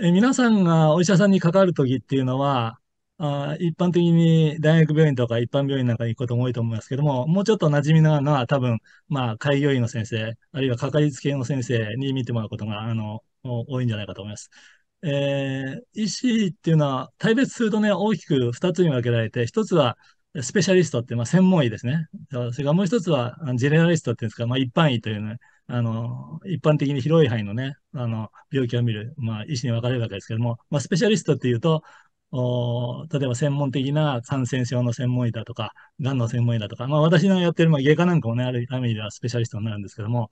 え皆さんがお医者さんにかかるときっていうのは、あ一般的に大学病院とか一般病院なんかに行くことも多いと思いますけども、もうちょっと馴染みのあるのは多分、まあ、開業医の先生、あるいはかかりつけの先生に見てもらうことが、あの、多いんじゃないかと思います。えー、医師っていうのは、大別するとね、大きく2つに分けられて、1つはスペシャリストって、まあ、専門医ですね。それからもう1つは、ジェネラリストっていうんですか、まあ、一般医というね、あの、一般的に広い範囲のね、あの、病気を見る、まあ、医師に分かれるわけですけども、まあ、スペシャリストっていうと、お例えば専門的な感染症の専門医だとか、がんの専門医だとか、まあ私のやってる、まあ、外科なんかもね、ある意味ではスペシャリストになるんですけども、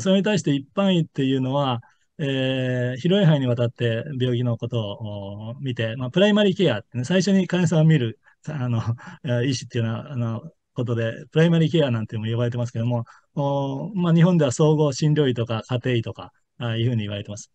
それに対して一般医っていうのは、えー、広い範囲にわたって病気のことを見て、まあ、プライマリーケアってね、最初に患者さんを見る、あの、医師っていうのは、あの、ことで、プライマリーケアなんても呼ばれてますけども、おまあ、日本では総合診療医とか家庭医とか、あいうふうに言われてます。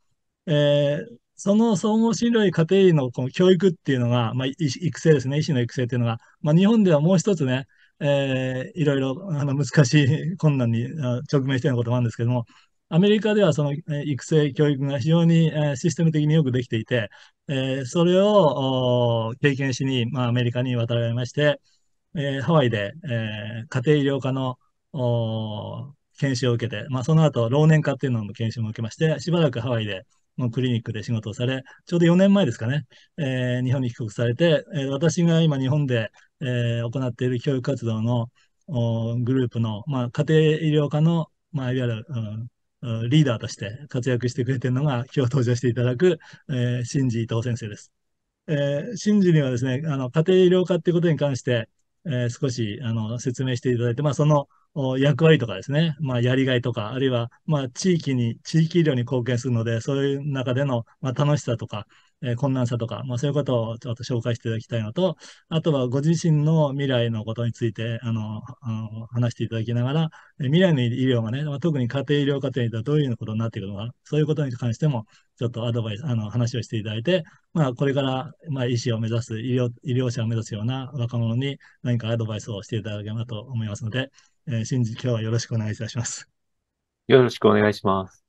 えー、その総合診療医家庭医のこの教育っていうのが、まあ、育成ですね、医師の育成っていうのが、まあ、日本ではもう一つね、えー、いろいろあの難しい困難に直面していることもあるんですけども、アメリカではその育成、教育が非常にシステム的によくできていて、えー、それを経験しに、まあ、アメリカに渡られまして、えー、ハワイで、えー、家庭医療科のお研修を受けて、まあ、その後、老年科っていうのの研修も受けまして、しばらくハワイでのクリニックで仕事をされ、ちょうど4年前ですかね、えー、日本に帰国されて、えー、私が今日本で、えー、行っている教育活動のグループの、まあ、家庭医療科の、まあ、いわゆる、うんリーダーとして活躍してくれているのが、今日登場していただく、えー、新次伊藤先生です。えー、新次にはですね、あの、家庭医療科っていうことに関して、えー、少し、あの、説明していただいて、まあ、その、役割とかですね、まあ、やりがいとか、あるいは、まあ、地域に、地域医療に貢献するので、そういう中での、まあ、楽しさとか、えー、困難さとか、まあ、そういうことをちょっと紹介していただきたいのと、あとはご自身の未来のことについて、あの、あの話していただきながら、未来の医療がね、まあ、特に家庭医療家庭ではどういうことになっていくのか、そういうことに関しても、ちょっとアドバイス、あの、話をしていただいて、まあ、これから、まあ、医師を目指す、医療、医療者を目指すような若者に何かアドバイスをしていただければと思いますので、えー、新次、今日はよろしくお願いいたします。よろしくお願いします。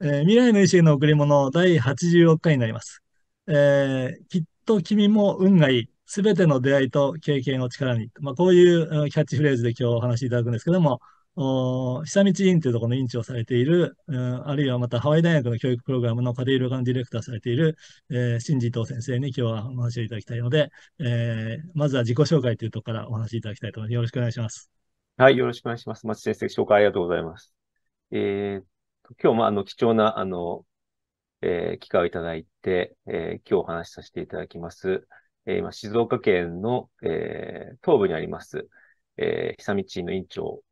えー、未来の医師への贈り物第86回になります。えー、きっと君も運がいい。すべての出会いと経験を力に。まあ、こういうキャッチフレーズで今日お話しいただくんですけども、お久道院というところの院長をされている、うん、あるいはまたハワイ大学の教育プログラムの家庭医療科のディレクターされている、えー、新次藤先生に今日はお話をいただきたいので、えー、まずは自己紹介というところからお話しいただきたいと思います。よろしくお願いします。はい、よろしくお願いします。松先生、紹介ありがとうございます。えー、今日もあの貴重なあのえー、機会をいただいて、えー、今日お話しさせていただきます。えー、今、静岡県の、えー、東部にあります、えー、久道院の院長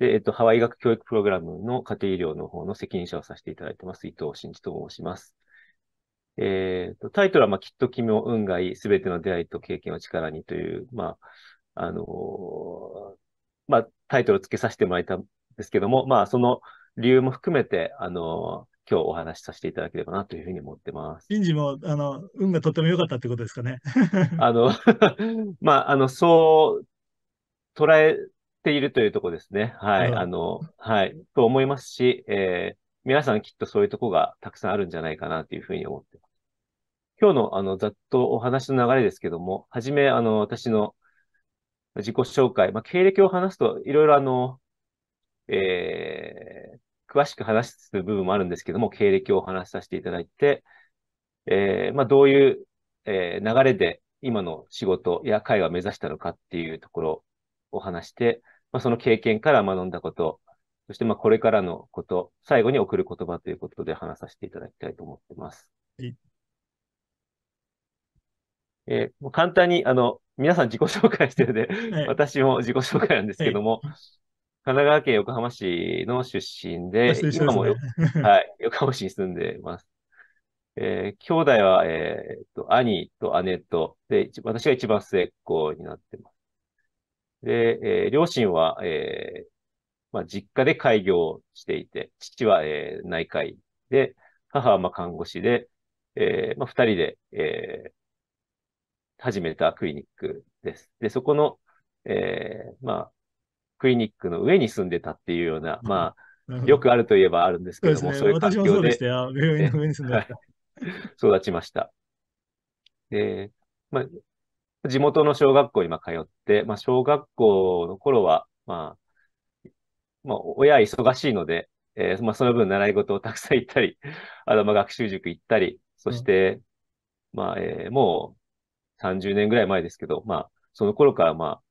で、えっと、ハワイ学教育プログラムの家庭医療の方の責任者をさせていただいてます、伊藤真二と申します。えー、と、タイトルは、まあ、きっと君を運がいい、すべての出会いと経験を力にという、まあ、あのー、まあ、タイトルを付けさせてもらいたんですけども、まあ、その理由も含めて、あのー今日お話しさせていただければなというふうに思ってます。インジも、あの、運がとても良かったってことですかね。あの、まあ、あの、そう捉えているというところですね。はい。あの、はい。と思いますし、えー、皆さんきっとそういうところがたくさんあるんじゃないかなというふうに思ってます。今日の、あの、ざっとお話の流れですけども、はじめ、あの、私の自己紹介、まあ、経歴を話すと、いろいろあの、えー、詳しく話す部分もあるんですけども、経歴を話させていただいて、えー、まあ、どういう、えー、流れで今の仕事や会話を目指したのかっていうところを話して、まあ、その経験から学んだこと、そしてまあこれからのこと、最後に送る言葉ということで話させていただきたいと思っています。えー、簡単に、あの、皆さん自己紹介してるので、はい、私も自己紹介なんですけども、はい神奈川県横浜市の出身で、ね、今も、はい、横浜市に住んでいます。えー、兄弟は、えー、と、兄と姉と、で、私が一番末っ子になってます。で、えー、両親は、えー、まあ、実家で開業していて、父は、えー、内科医で、母はまあ看護師で、えー、まあ、二人で、えー、始めたクリニックです。で、そこの、えー、まあ、クリニックの上に住んでたっていうような、まあ、よくあるといえばあるんですけども、そう、ね,、いう環境で。私もそうでしたよ。病院の上に住んでた。育ちました。で、まあ、地元の小学校にま通って、まあ、小学校の頃は、まあ、まあ、親忙しいので、えー、まあ、その分習い事をたくさん行ったり、あの、まあ、学習塾行ったり、そして、うん、まあ、えー、もう30年ぐらい前ですけど、まあ、その頃からまあ、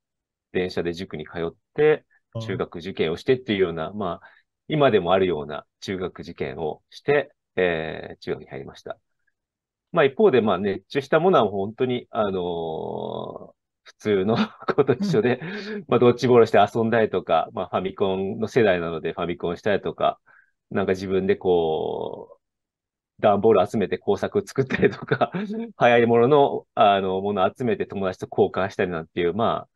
電車で塾に通って、中学受験をしてっていうような、まあ、今でもあるような中学受験をして、えー、中学に入りました。まあ一方で、まあ熱中したものは本当に、あのー、普通の 子と一緒で、まあドッジボールして遊んだりとか、まあファミコンの世代なのでファミコンしたりとか、なんか自分でこう、段ボール集めて工作作ったりとか、早いものの、あの、ものを集めて友達と交換したりなんていう、ま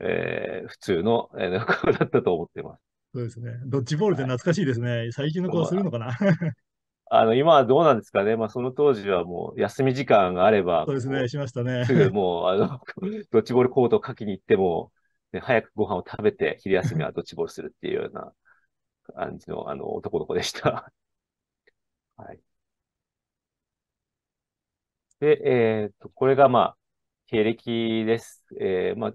あ、えー、普通の、えー、子だったと思ってます。そうですね。ドッジボールって懐かしいですね。はい、最近の子はするのかな？あの、今はどうなんですかね。まあ、その当時はもう、休み時間があれば、そうですね、しましたね。すぐもう、あの、ドッジボールコートを書きに行っても、ね、早くご飯を食べて、昼休みはドッジボールするっていうような感じの、あの、男の子でした。はい。で、えっ、ー、と、これがまあ、経歴です。えー、まあ、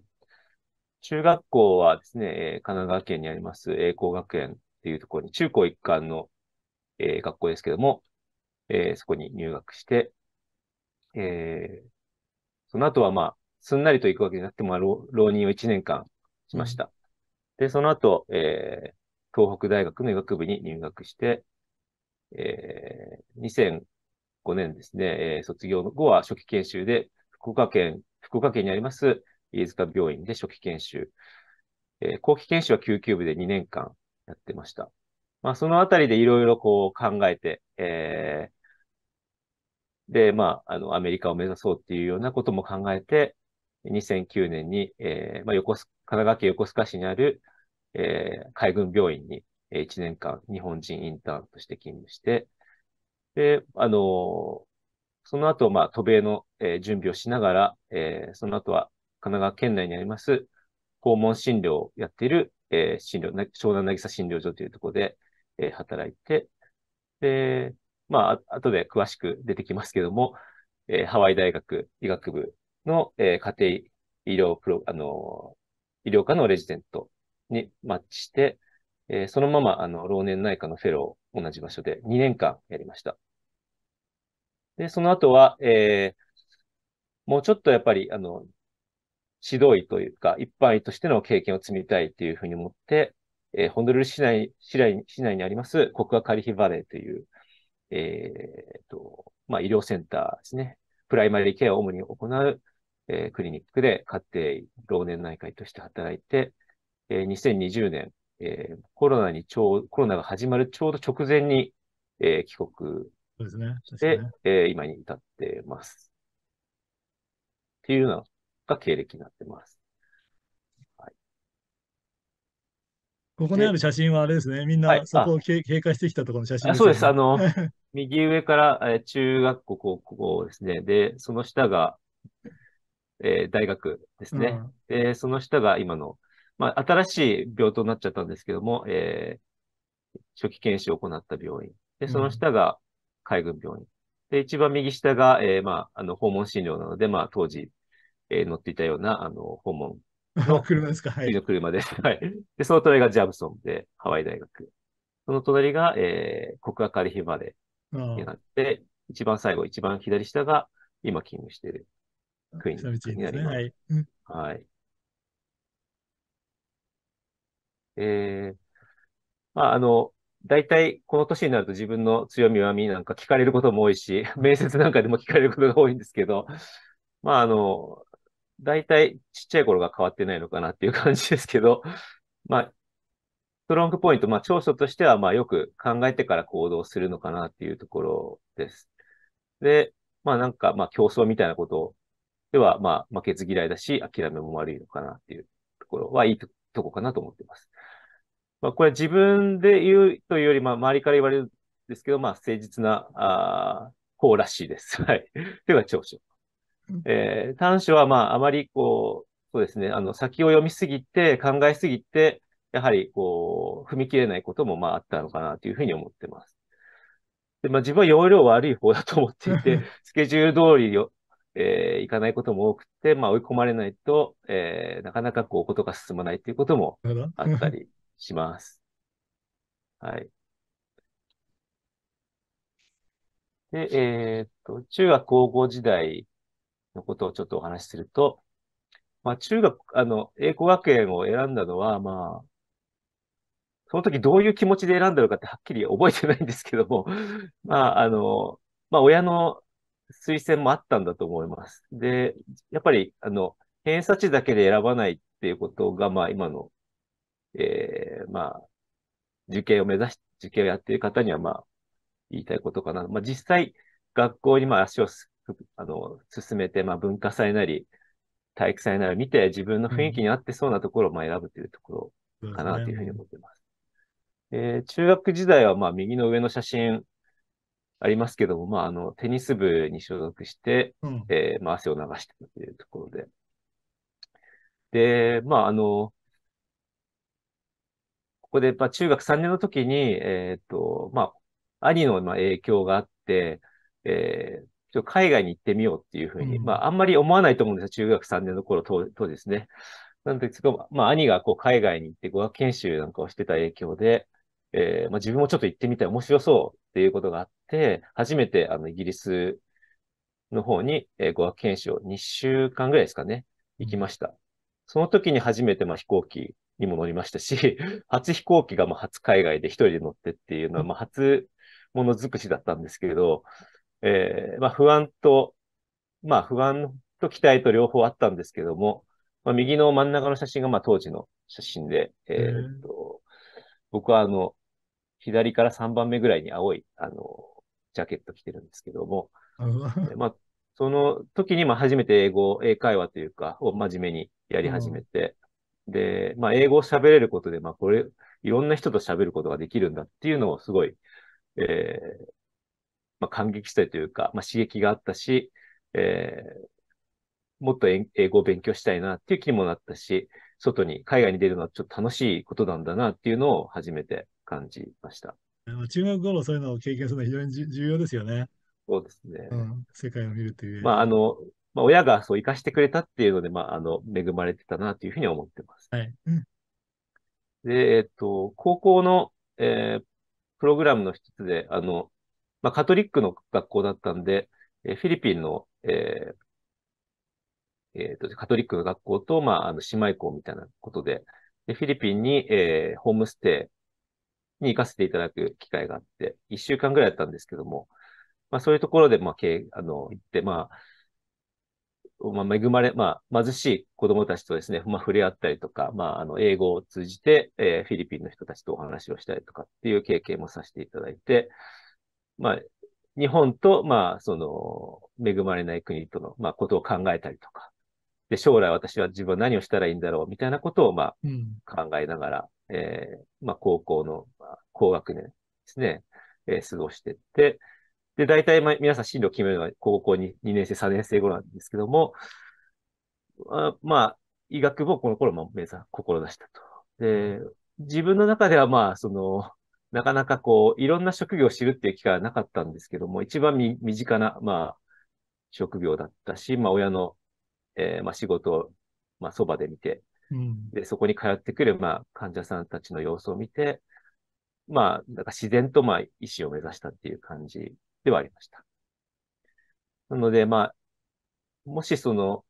中学校はですね、えー、神奈川県にあります栄光学園っていうところに、中高一貫の、えー、学校ですけども、えー、そこに入学して、えー、その後はまあ、すんなりと行くわけじゃなくても、浪浪人を1年間しました。で、その後、えー、東北大学の医学部に入学して、えー、5年ですね、えー、卒業後は初期研修で、福岡県、福岡県にあります飯塚病院で初期研修。えー、後期研修は救急部で2年間やってました。まあ、そのあたりでいろいろこう考えて、えー、で、まあ、あの、アメリカを目指そうっていうようなことも考えて、2009年に、えー、まあ、横須、神奈川県横須賀市にある、えー、海軍病院に、え1年間日本人インターンとして勤務して、で、あの、その後、まあ、渡米の、えー、準備をしながら、えー、その後は神奈川県内にあります、訪問診療をやっている、えー、診療、湘南渚診療所というところで、えー、働いて、で、まあ、後で詳しく出てきますけども、えー、ハワイ大学医学部の、えー、家庭医療プロ、あの医療科のレジデントにマッチして、えー、そのまま、あの、老年内科のフェロー、同じ場所で2年間やりました。で、その後は、えー、もうちょっとやっぱり、あの、指導医というか、一般医としての経験を積みたいというふうに思って、えー、ホノルル市内、市内市内にあります、国家カリヒバレーという、えー、と、まあ、医療センターですね。プライマリーケアを主に行う、えー、クリニックで家庭、老年内科医として働いて、えー、2020年、えー、コロナにちょう、コロナが始まるちょうど直前に、えー、帰国して、ね、えー、今に至ってます。っていうのが経歴になってます。はい、ここにある写真はあれですね。みんなそこを経過してきたところの写真です、ね、そうです。あの、右上から、え中学校、高校ですね。で、その下が、えー、大学ですね。うん、で、その下が今の、まあ、新しい病棟になっちゃったんですけども、えー、初期研修を行った病院。で、その下が海軍病院。で、一番右下が、えー、まあ、あの、訪問診療なので、まあ、当時、えー、乗っていたような、あの、訪問の 車ですか？はい。の車です。はい。で、その隣がジャブソンで、ハワイ大学。その隣が、えー、国家カリヒバレになって、一番最後、一番左下が、今勤務しているクイーンになります。はい。はい。えー、まあ、あの、大体この年になると自分の強み弱みなんか聞かれることも多いし、面接なんかでも聞かれることが多いんですけど、まあ、あの、大体ちっちゃい頃が変わってないのかなっていう感じですけど、まあ、ストロングポイント、まあ、長所としては、まあ、よく考えてから行動するのかなっていうところです。で、まあ、なんか、まあ、競争みたいなことでは、まあ、負けず嫌いだし、諦めも悪いのかなっていうところはいいとこかなと思っています。まあ、これ自分で言うというより、まあ、周りから言われるんですけど、まあ、誠実な、あ方らしいです。はい。では、長所。えー、短所は、まあ、あまり、こう、そうですね、あの、先を読みすぎて、考えすぎて、やはり、こう、踏み切れないことも、まあ、あったのかなというふうに思ってます。で、まあ自分は容量悪い方だと思っていて、スケジュール通りよ、えー、行かないことも多くて、まあ追い込まれないと、えー、なかなかこう、ことが進まないっていうこともあったりします。はい。で、えー、っと、中学高校時代のことをちょっとお話しすると、まあ中学、あの、英語学園を選んだのは、まあ、その時どういう気持ちで選んだのかってはっきり覚えてないんですけども、まあ、あの、まあ親の推薦もあったんだと思います。で、やっぱり、あの、偏差値だけで選ばないっていうことが、まあ今の、ええー、まあ、受験を目指し、受験をやっている方には、まあ、言いたいことかな。まあ実際、学校にまあ足をあの、進めて、まあ文化祭なり、体育祭なり見て自分の雰囲気に合ってそうなところをまあ選ぶというところかなというふうに思っています。うん、えー、中学時代はまあ右の上の写真ありますけども、まああの、テニス部に所属して、うん、えー、まあ汗を流しているというところで。で、まああの、ここで、まあ、中学3年の時に、えっ、ー、と、まあ、兄のまあ影響があって、えー、ちょ海外に行ってみようっていうふうに、うん、まあ、あんまり思わないと思うんですよ。中学3年の頃と、とですね。なんでまあ、兄がこう海外に行って語学研修なんかをしてた影響で、えー、まあ、自分もちょっと行ってみたい、面白そうっていうことがあって、初めてあのイギリスの方に、えー、語学研修を2週間ぐらいですかね、行きました。その時に初めてまあ飛行機にも乗りましたし、初飛行機がまあ初海外で一人で乗ってっていうのは、まあ初ものづくしだったんですけど、えー、まあ不安と、まあ不安と期待と両方あったんですけども、まあ右の真ん中の写真がまあ当時の写真で、えー、っと、僕はあの、左から3番目ぐらいに青い、あの、ジャケット着てるんですけども、まあ、その時にまあ初めて英語、英会話というか、を真面目にやり始めて、で、まあ英語を喋れることで、まあこれ、いろんな人と喋ることができるんだっていうのをすごい、えー、まあ、感激したいというか、まあ、刺激があったし、えー、もっと英語を勉強したいなっていう気にもなったし、外に、海外に出るのはちょっと楽しいことなんだなっていうのを初めて感じました。中学頃そういうのを経験するのは非常に重要ですよね。そうですね。うん、世界を見るという。まあ、あの、まあ、親がそう生かしてくれたっていうので、まあ、あの、恵まれてたなというふうに思ってます。はい。うん、で、えっと、高校の、えー、プログラムの一つで、あの、まあ、カトリックの学校だったんで、えフィリピンの、えーえーと、カトリックの学校と、まあ、あの姉妹校みたいなことで、でフィリピンに、えー、ホームステイに行かせていただく機会があって、一週間ぐらいだったんですけども、まあ、そういうところで、まあ、けあの、行って、まあ、まあ、恵まれ、まあ、貧しい子供たちとですね、まあ、触れ合ったりとか、まあ、あの、英語を通じて、えー、フィリピンの人たちとお話をしたりとかっていう経験もさせていただいて、まあ、日本と、まあ、その、恵まれない国との、まあ、ことを考えたりとか、で、将来私は自分は何をしたらいいんだろう、みたいなことを、まあ、うん、考えながら、えー、まあ、高校の、まあ、高学年ですね、えー、過ごしてって、で、大体、まあ、皆さん進路を決めるのは高校に2年生、3年生頃なんですけども、あまあ、医学部をこの頃も目指、志したと。で、自分の中ではまあ、その、なかなかこう、いろんな職業を知るっていう機会はなかったんですけども、一番身近な、まあ、職業だったし、まあ、親の、えー、まあ、仕事を、まあ、そばで見て、うん、で、そこに通ってくる、まあ、患者さんたちの様子を見て、まあ、なんか自然と、まあ、医師を目指したっていう感じではありました。なので、まあ、もしその、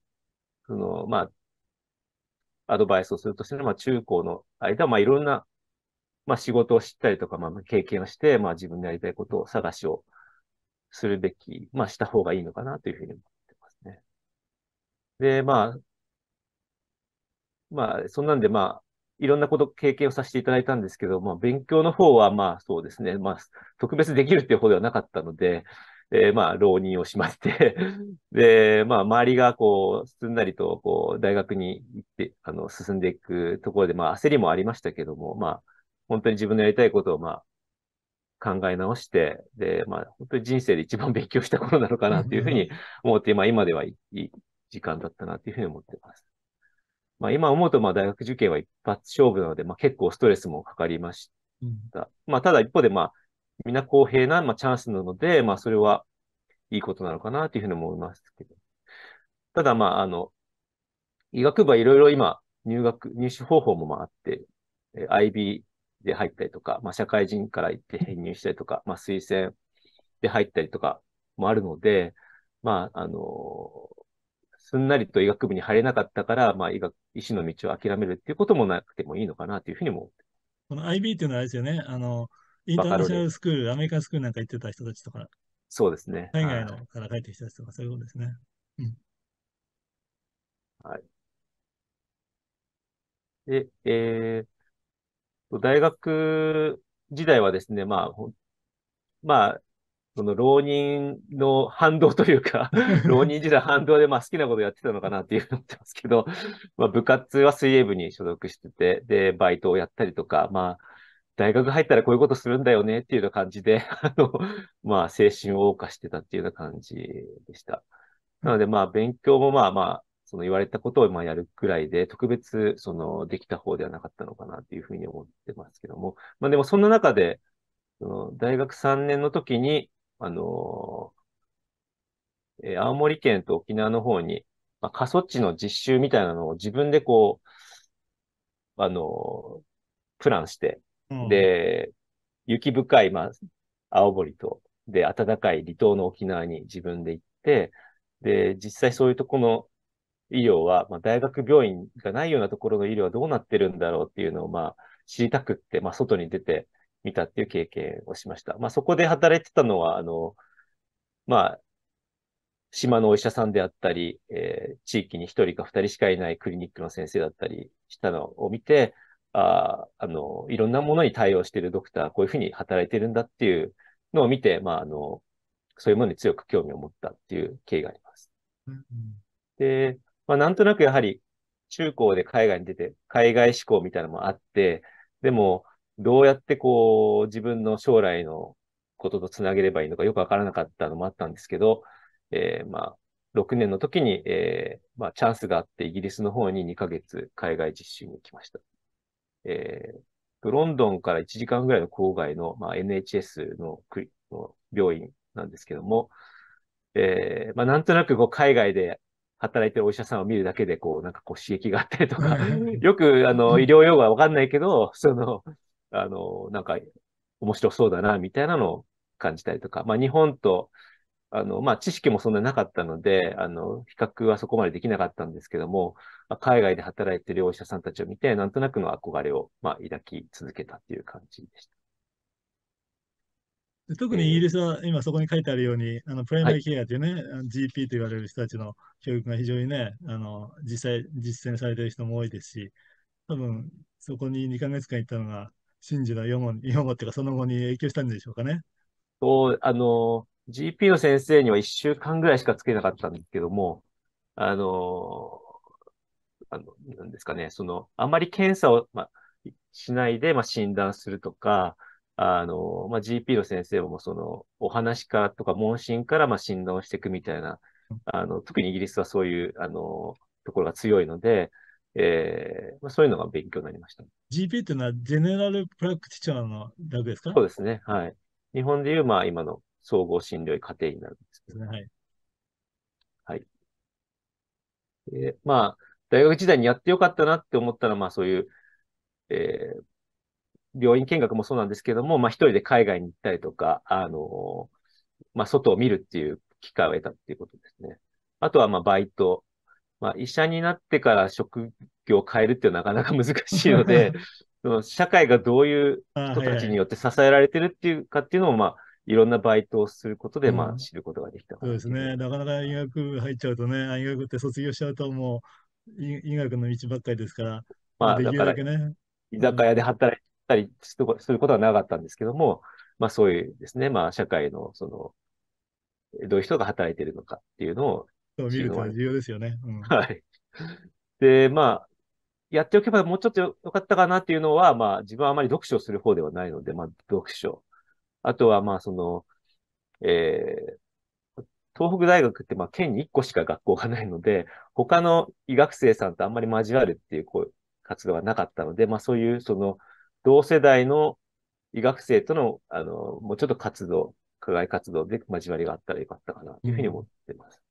その、まあ、アドバイスをするとしても、まあ、中高の間、まあ、いろんなまあ仕事を知ったりとか、まあ経験をして、まあ自分のやりたいことを探しをするべき、まあした方がいいのかなというふうに思ってますね。で、まあ、まあ、そんなんで、まあ、いろんなこと、経験をさせていただいたんですけど、まあ、勉強の方は、まあ、そうですね。まあ、特別できるっていう方ではなかったので、えー、まあ、浪人をしましてで、まあ、周りが、こう、すんなりと、こう、大学に行って、あの、進んでいくところで、まあ、焦りもありましたけども、まあ、本当に自分のやりたいことを、まあ、考え直して、で、まあ、本当に人生で一番勉強した頃なのかなというふうに思って、まあ、今ではいい時間だったなというふうに思ってます。まあ、今思うと、まあ、大学受験は一発勝負なので、まあ、結構ストレスもかかりました。まあ、ただ一方で、まあ、みんな公平な、まあ、チャンスなので、まあ、それはいいことなのかなというふうに思いますけど。ただ、まあ、あの、医学部はいろいろ今、入学、入試方法もまああって、IB で入ったりとか、まあ、社会人から行って編入したりとか、まあ、推薦で入ったりとかもあるので、まあ、あの、すんなりと医学部に入れなかったから、まあ、医学、医師の道を諦めるっていうこともなくてもいいのかなというふうに思って。この IB っていうのはあれですよね。あの、インターナショナルスクール、アメリカンスクールなんか行ってた人たちとか、そうですね。海外のから帰ってきた人とか、そういうことですね。うん。はい。で、えー、大学時代はですね、まあ、まあ、その浪人の反動というか 浪人時代反動でまあ好きなことやってたのかなっていう思ってますけど、まあ部活は水泳部に所属してて、で、バイトをやったりとか、まあ、大学入ったらこういうことするんだよねっていうような感じで、あの、まあ、青春を謳歌してたっていうような感じでした。なので、まあ、勉強もまあまあ、その言われたことをまあやるくらいで、特別、その、できた方ではなかったのかなっていうふうに思ってますけども。まあでも、そんな中で、その大学3年の時に、あのえー、青森県と沖縄の方に、まあ、過疎地の実習みたいなのを自分でこう、あのプランして、うん、で、雪深い、まあ、青森と、で、暖かい離島の沖縄に自分で行って、で、実際そういうとこの医療は、まあ、大学病院がないようなところの医療はどうなってるんだろうっていうのを、まあ、知りたくって、まあ、外に出てみたっていう経験をしました。まあ、そこで働いてたのは、あの、まあ、島のお医者さんであったり、えー、地域に一人か二人しかいないクリニックの先生だったりしたのを見て、ああの、いろんなものに対応しているドクター、こういうふうに働いてるんだっていうのを見て、まあ、あの、そういうものに強く興味を持ったっていう経緯があります。うんうん、で、まあ、なんとなくやはり、中高で海外に出て、海外志向みたいなのもあって、でも、どうやってこう、自分の将来のこととつなげればいいのかよくわからなかったのもあったんですけど、えー、まあ、6年の時に、えー、まあ、チャンスがあって、イギリスの方に2ヶ月海外実習に行きました。えー、ロンドンから1時間ぐらいの郊外の、まあ、NHS のの病院なんですけども、えー、まあ、なんとなくこう海外で働いてるお医者さんを見るだけで、こう、なんかこう刺激があったりとか、よく、あの、医療用語はわかんないけど、その、あの、なんか、面白そうだな、みたいなのを感じたりとか、まあ、日本と、あの、まあ、知識もそんななかったので、あの、比較はそこまでできなかったんですけども、まあ、海外で働いているお医者さんたちを見て、なんとなくの憧れを、まあ、抱き続けたっていう感じでした。特にイギリスは今そこに書いてあるように、あのプライマリケアというね、はい、GP と言われる人たちの教育が非常にね、あの実際実践されている人も多いですし、多分そこに2ヶ月間行ったのが、真珠の予後、予後っていうかその後に影響したんでしょうかね。そう、あの、GP の先生には1週間ぐらいしかつけなかったんですけども、あの、あの、なんですかね、その、あまり検査を、まあ、しないで、まあ、診断するとか、あの、まあ、GP の先生もその、お話かとか問診から、まあ、診断をしていくみたいな、あの、特にイギリスはそういう、あの、ところが強いので、えーまあ、そういうのが勉強になりました。GP っていうのは、ジェネラルプラクティチャーの略ですか？そうですね。はい。日本でいう、まあ、今の総合診療医家庭になるんですけど。はい。はい。で、まあ、大学時代にやってよかったなって思ったのは、まあ、そういう、えー、病院見学もそうなんですけども、まあ、一人で海外に行ったりとか、あのまあ、外を見るっていう機会を得たっていうことですね。あとは、まあ、バイト。まあ、医者になってから職業を変えるっていうのはなかなか難しいので、その社会がどういう人たちによって支えられてるっていうかっていうのも、まあ、いろんなバイトをすることで、まあ、知ることができた、そうですね。なかなか医学入っちゃうとね、医学って卒業しちゃうともう、医学の道ばっかりですから、まあ、できるだけね。居酒屋で働いたりすることはなかったんですけども、まあ、そういうですね、まあ、社会の、その、どういう人が働いているのかっていうのを見るのは重要ですよね。うん、はい。で、まあ、やっておけばもうちょっとよかったかなっていうのは、まあ、自分はあまり読書する方ではないので、まあ、読書。あとは、まあ、その、えー、東北大学って、まあ、県に1個しか学校がないので、他の医学生さんとあんまり交わるっていう、こう、活動がなかったので、まあ、そういう、その、同世代の、医学生との、あの、もうちょっと活動、課外活動で交わりがあったらよかったかなというふうに思ってます。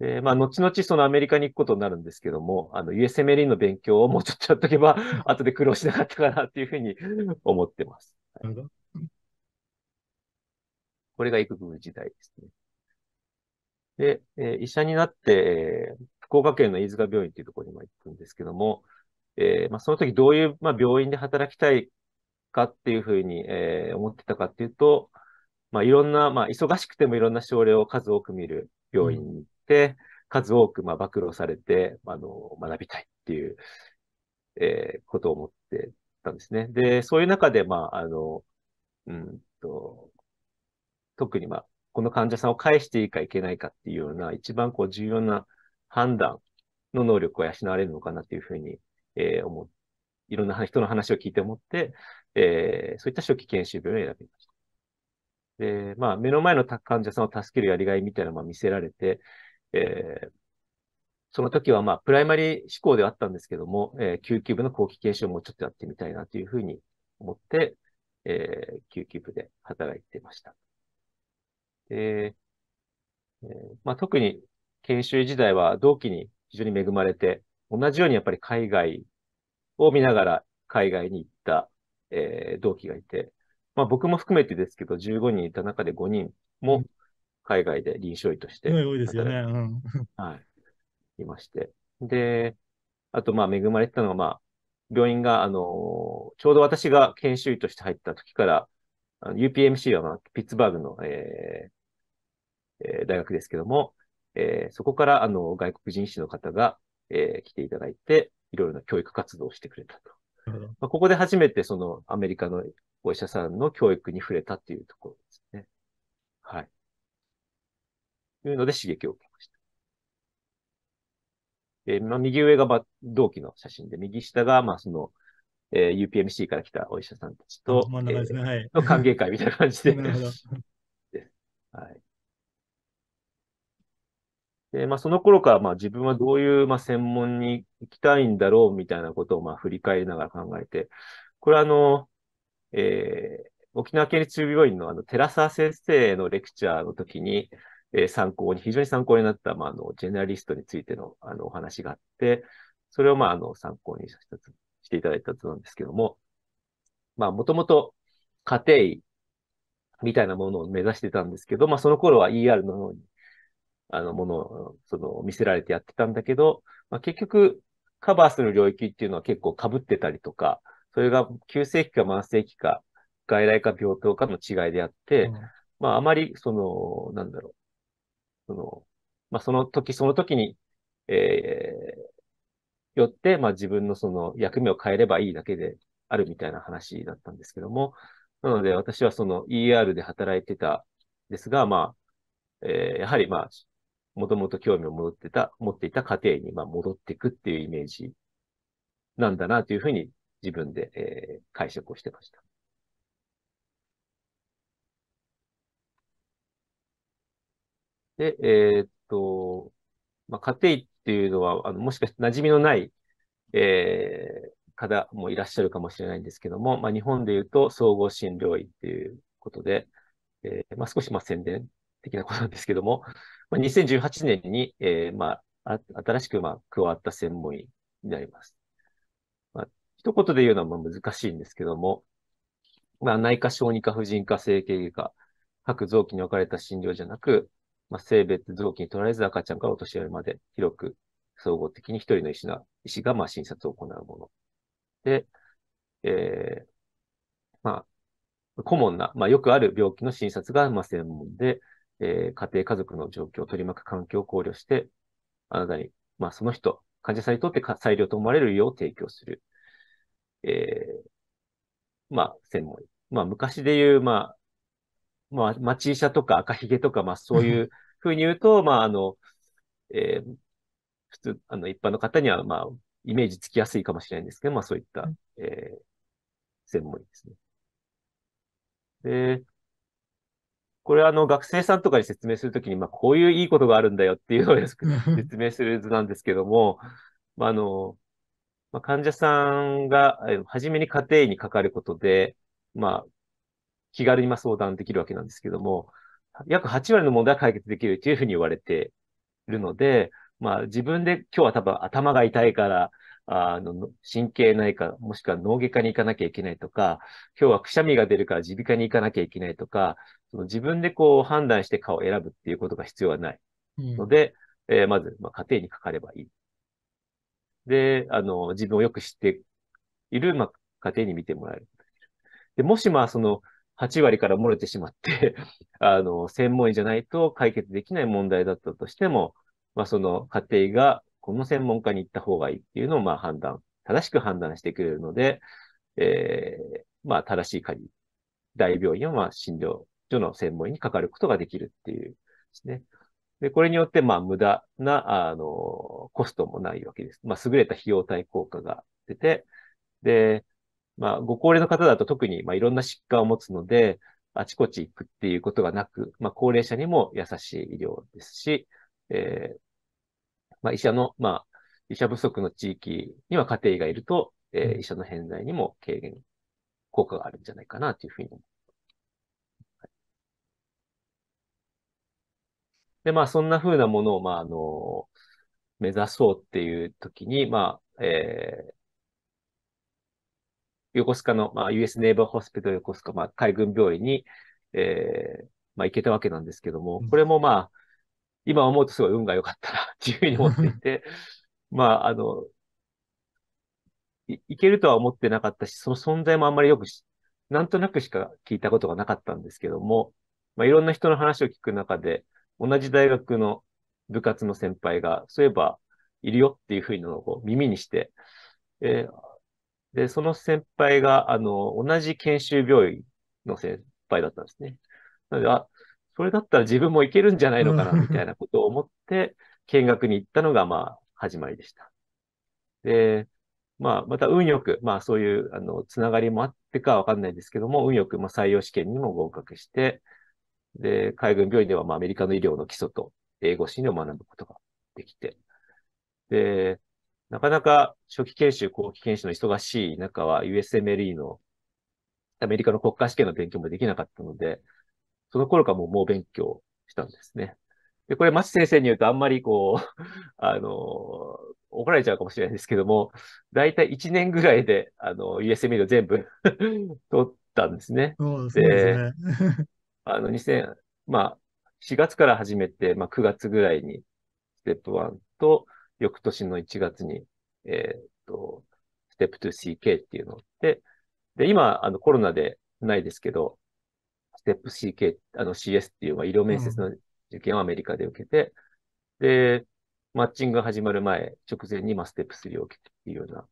で、まあ、後々そのアメリカに行くことになるんですけども、あの、USMLE の勉強をもうちょっとやっとけば、後で苦労しなかったかなっていうふうに思ってます。これが育部時代ですね。で、えー、医者になって、えー、福岡県の飯塚病院っていうところにも行くんですけども、えー、まあ、その時どういう、まあ、病院で働きたいかっていうふうに、えー、思ってたかっていうと、まあ、いろんな、まあ、忙しくてもいろんな症例を数多く見る病院に行っ数多く、まあ、暴露されて、あの、学びたいっていう、えー、ことを思ってたんですね。で、そういう中で、まあ、あの、うんと、特に、まあ、この患者さんを返していいかいけないかっていうような、一番こう重要な判断の能力を養われるのかなっていうふうに、えー、思いろんな人の話を聞いて思って、えー、そういった初期研修病を選びました。で、まあ、目の前の患者さんを助けるやりがいみたいなのを見せられて、えー、その時はまあ、プライマリー志向ではあったんですけども、えー、救急部の後期研修をもうちょっとやってみたいなというふうに思って、えー、救急部で働いてました。で、えー、まあ、特に研修時代は同期に非常に恵まれて、同じようにやっぱり海外を見ながら海外に行った、えー、同期がいて、まあ僕も含めてですけど、15人いた中で5人も海外で臨床医として、多いですよね。うん、はい。いまして。で、あとまあ恵まれてたのが、まあ、病院が、あの、ちょうど私が研修医として入った時から、UPMC は、まあ、ピッツバーグの、えーえー、大学ですけども、えー、そこから、あの、外国人医師の方が、えー、来ていただいて、いろいろな教育活動をしてくれたと。まあ、ここで初めて、その、アメリカのお医者さんの教育に触れたっていうところですね。はい。というので刺激を受けました。えー、まあ、右上が、まあ、同期の写真で、右下が、まあ、その、えー、UPMC から来たお医者さんたちと、真ん中ですね、はい。の歓迎会みたいな感じで。なるほど。はい。で、まあ、その頃から、まあ、自分はどういう、まあ、専門に行きたいんだろうみたいなことを、まあ、振り返りながら考えて、これは、あの、えー、沖縄県立中病院のあの、寺澤先生のレクチャーの時に、えー、参考に、非常に参考になった、まあ、あの、ジェネラリストについての、あの、お話があって、それを、まあ、あの、参考にししていただいたとなんですけども、まあ、もともと家庭医みたいなものを目指してたんですけど、まあ、その頃は ER の方に、あの、ものを、その、見せられてやってたんだけど、まあ、結局、カバーする領域っていうのは結構被ってたりとか、それが急性期か慢性期か、外来か病棟かの違いであって、うん、まあ、あまり、その、なんだろう、その、まあ、その時その時に、えー、よって、まあ、自分のその役目を変えればいいだけであるみたいな話だったんですけども、なので私はその ER で働いてたですが、まあ、えー、やはりまあ、もともと興味を持ってた、持っていた家庭にまあ戻っていくっていうイメージなんだなというふうに自分で、えー、解釈をしてました。で、えー、っと、まあ、家庭っていうのは、あの、もしかして馴染みのない、えー、方もいらっしゃるかもしれないんですけども、まあ、日本で言うと総合診療医っていうことで、えー、まあ、少しまあ宣伝的なことなんですけども、まあ、2018年に、えー、まあ、新しくまあ加わった専門医になります。まあ、一言で言うのはまあ難しいんですけども、まあ、内科、小児科、婦人科、整形外科、各臓器に置かれた診療じゃなく、まあ、性別、臓器に取られず赤ちゃんからお年寄りまで広く総合的に一人の医師が、医師がまあ診察を行うもの。で、えー、まあ、顧問な、まあ、よくある病気の診察がまあ専門で、えー、家庭家族の状況を取り巻く環境を考慮して、あなたに、まあ、その人、患者さんにとって最良と思われる医療を提供する。えー、まあ、専門医。まあ、昔で言う、まあ、まあ、町医者とか赤ひげとか、まあ、そういうふうに言うと、まあ、あの、えー、普通、あの、一般の方には、まあ、イメージつきやすいかもしれないんですけど、まあ、そういった、えー、専門医ですね。で、これはあの学生さんとかに説明するときに、まあこういういいことがあるんだよっていうのを 説明する図なんですけども、まああの、まあ、患者さんが、初めに家庭医にかかることで、まあ気軽にまあ相談できるわけなんですけども、約8割の問題は解決できるというふうに言われているので、まあ自分で今日は多分頭が痛いから、あの、神経内科、もしくは脳外科に行かなきゃいけないとか、今日はくしゃみが出るから耳鼻科に行かなきゃいけないとか、その自分でこう判断して科を選ぶっていうことが必要はないので、うん、えー、まず、まあ、家庭にかかればいい。で、あの、自分をよく知っている、まあ、家庭に見てもらえる。で、もしまあ、その、8割から漏れてしまって あの、専門医じゃないと解決できない問題だったとしても、まあ、その家庭がこの専門家に行った方がいいっていうのをまあ判断、正しく判断してくれるので、えー、まあ正しい仮、大病院は診療所の専門医にかかることができるっていうですね。で、これによってまあ無駄な、あの、コストもないわけです。まあ優れた費用対効果が出て、で、まあご高齢の方だと特にまあいろんな疾患を持つので、あちこち行くっていうことがなく、まあ高齢者にも優しい医療ですし、えー、まあ、医者の、まあ、医者不足の地域には家庭医がいると、えー、医者の偏在にも軽減、効果があるんじゃないかなというふうに思います。で、まあ、そんなふうなものを、まあ、あの、目指そうっていう時に、まあ、えー、横須賀の、まあ、US ネイバーホスピタル横須賀、まあ、海軍病院に、えー、まあ、行けたわけなんですけども、これもまあ、今思うとすごい運が良かったなっていうふうに思っていて、まあ、あの、い、いけるとは思ってなかったし、その存在もあんまりよくし、なんとなくしか聞いたことがなかったんですけども、まあ、いろんな人の話を聞く中で、同じ大学の部活の先輩が、そういえば、いるよっていうふうにのを耳にして、えー、で、その先輩が、あの、同じ研修病院の先輩だったんですね。なので、あ、それだったら自分もいけるんじゃないのかな、みたいなことを思って、見学に行ったのが、まあ、始まりでした。で、まあ、また運よく、まあ、そういう、あの、つながりもあってかわかんないですけども、運よく、まあ、採用試験にも合格して、で、海軍病院では、まあ、アメリカの医療の基礎と英語診療を学ぶことができて、で、なかなか初期研修、後期研修の忙しい中は USMLE のアメリカの国家試験の勉強もできなかったので、その頃からもう猛勉強したんですね。で、これ、町先生に言うとあんまりこう、あの、怒られちゃうかもしれないですけども、だいたい1年ぐらいで、あの、USML を全部 取ったんですね。そうですね。あの、2000、まあ、4月から始めて、まあ、9月ぐらいに、ステップ1と、翌年の1月に、えー、っと、ステップ 2CK っていうので、で、今、あの、コロナでないですけど、ステップ CK、あの CS っていう、まあ、医療面接の受験をアメリカで受けて、うん、で、マッチングが始まる前、直前に、まあ、ステップ3を受けてっていうような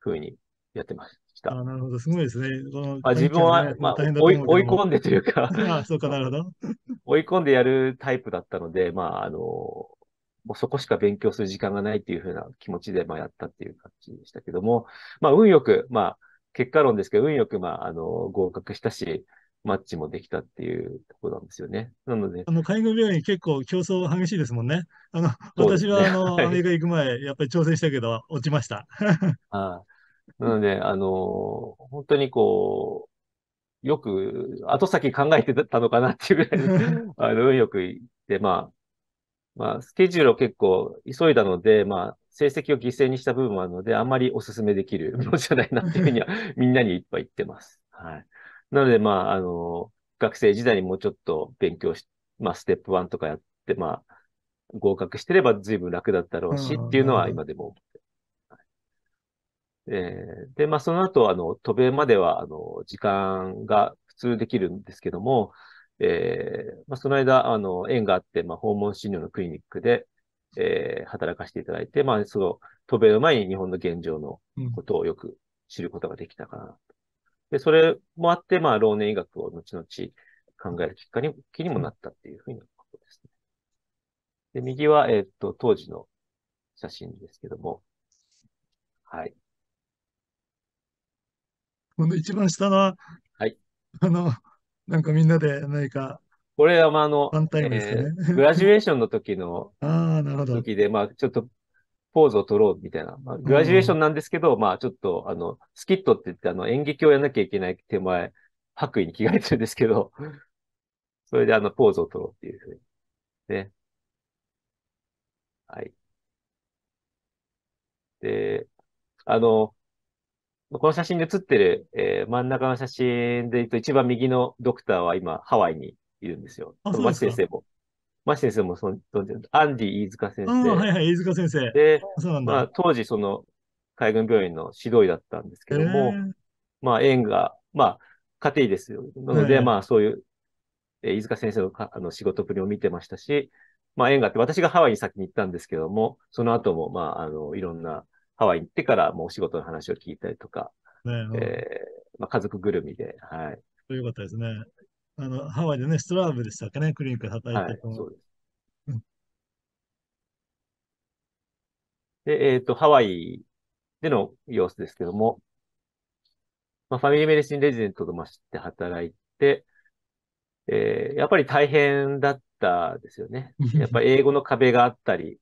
風にやってました。あなるほど、すごいですね。このあ自分は、まあ、追い追い込んでというか あそうかなるほど。追い込んでやるタイプだったので、まあ、あの、もうそこしか勉強する時間がないっていう風な気持ちで、まあ、やったっていう感じでしたけども、まあ、運よく、まあ、結果論ですけど、運よく、まあ、あの、合格したし、マッチもできたっていうところなんですよね。なので。あの、介護病院結構競争激しいですもんね。あの、ね、私はあの、アメリカ行く前、やっぱり挑戦したけど、落ちました。あなので、あの、本当にこう、よく、後先考えてたのかなっていうぐらい、あの、運よく行って、まあ、まあ、スケジュールを結構急いだので、まあ、成績を犠牲にした部分もあるので、あんまりお勧めできる ものじゃないなっていうふうには、みんなにいっぱい言ってます。はい。なので、まあ、あの、学生時代にもうちょっと勉強し、まあ、ステップ1とかやって、まあ、合格してれば随分楽だったろうし、っていうのは今でも。えー、で、まあ、その後、あの、渡米までは、あの、時間が普通できるんですけども、えー、まあ、その間、あの、縁があって、まあ、訪問診療のクリニックで、えー、働かせていただいて、まあ、その、渡米の前に日本の現状のことをよく知ることができたかなで、それもあって、まあ、老年医学を後々考えるきっかけに気にもなったっていうふうなことですね。で、右は、えっ、と、当時の写真ですけども。はい。この一番下の、はい。あの、なんかみんなで何か、これは、まあ、あの、ねえー、グラジュエーションの時の、ああ、なるほど。時で、まあ、ちょっとポーズを取ろうみたいな。まあ、グラジュエーションなんですけど、まあちょっと、あの、スキットって言って、あの、演劇をやらなきゃいけない手前、白衣に着替えてるんですけど、それであの、ポーズを取ろうっていうふうに。ね。はい。で、あの、この写真で写ってる、えー、真ん中の写真で言うと一番右のドクターは今ハワイにいるんですよ。あ、そうですか。町先生も。町先生もその、アンディ飯塚先ああ、生。はいはい、飯塚先生。で、まあだ。当時その海軍病院の指導医だったんですけえども、えまあ縁が、まあ家庭医ですよ。なので。まあそういう、えー飯塚先生のかあの仕事ぶりを見てましたし、まあ縁があって、私がハワイに先に行ったんですけども、その後も、まあ、あの、いろんな、ハワイに行ってからもうお仕事の話を聞いたりとか、ね、うん。えーまあ家族ぐるみで、はい。よかったですね。あの、ハワイでね、ストラーブでしたっけね、クリニックで働いはい、てたの。そうです。うんで、えっと、ハワイでの様子ですけども、まあ、ファミリーメディシンレジデントとまして働いて、えーやっぱり大変だったですよね。やっぱり英語の壁があったり、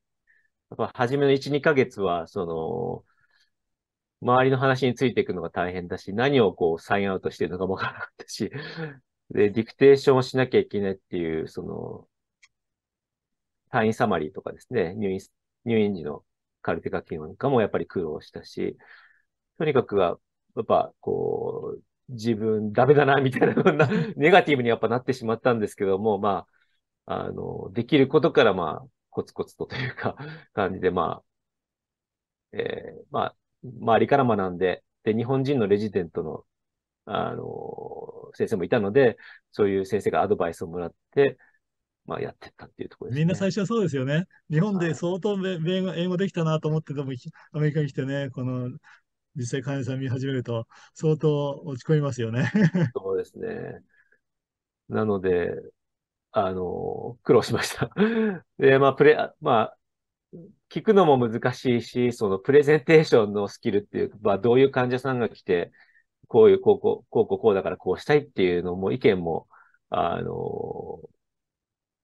初めの1、2ヶ月は、その、周りの話についていくのが大変だし、何をこうサインアウトしてるのかもわからなかったし、で、ディクテーションをしなきゃいけないっていう、その、退院サマリーとかですね、入院、入院時のカルテ書きなんかもやっぱり苦労したし、とにかくは、やっぱ、こう、自分ダメだな、みたいな、そんな ネガティブにやっぱなってしまったんですけども、まあ、あの、できることから、まあ、コツコツとというか、感じで、まあ、えーまあ、周りから学んで、で、日本人のレジデントの、あの、先生もいたので、そういう先生がアドバイスをもらって、まあ、やってったっていうところですね。みんな最初はそうですよね。日本はいで相当べ米語英語できたなと思ってても、ひアメリカに来てね、この実際患者さん見始めると相当落ち込みますよね。そうですね。なので、あの、苦労しました。で、まあ、プレ、まあ、聞くのも難しいし、そのプレゼンテーションのスキルっていうか、まあ、どういう患者さんが来て、こういう、こう、こう、こう、こう、こうだからこうしたいっていうのも、意見も、あの、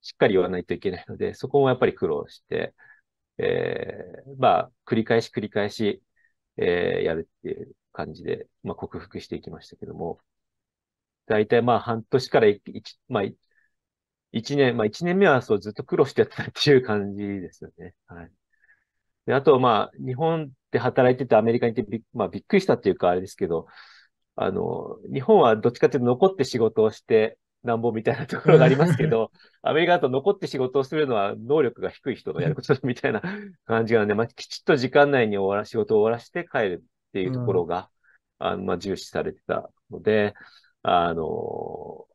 しっかり言わないといけないので、そこもやっぱり苦労して、えー、まあ、繰り返し繰り返し、えー、やるっていう感じで、まあ、克服していきましたけども、大体まあ、半年から一、一まあ、一年、まあ一年目はそうずっと苦労してやったっていう感じですよね。はい。で、あとまあ、日本で働いててアメリカに行ってびっ、まあびっくりしたっていうかあれですけど、あの、日本はどっちかというと残って仕事をしてなんぼみたいなところがありますけど、アメリカだと残って仕事をするのは能力が低い人のやることだみたいな感じなので、まあきちっと時間内に終わら、仕事を終わらせて帰るっていうところが、あの、まあ重視されてたので、あの、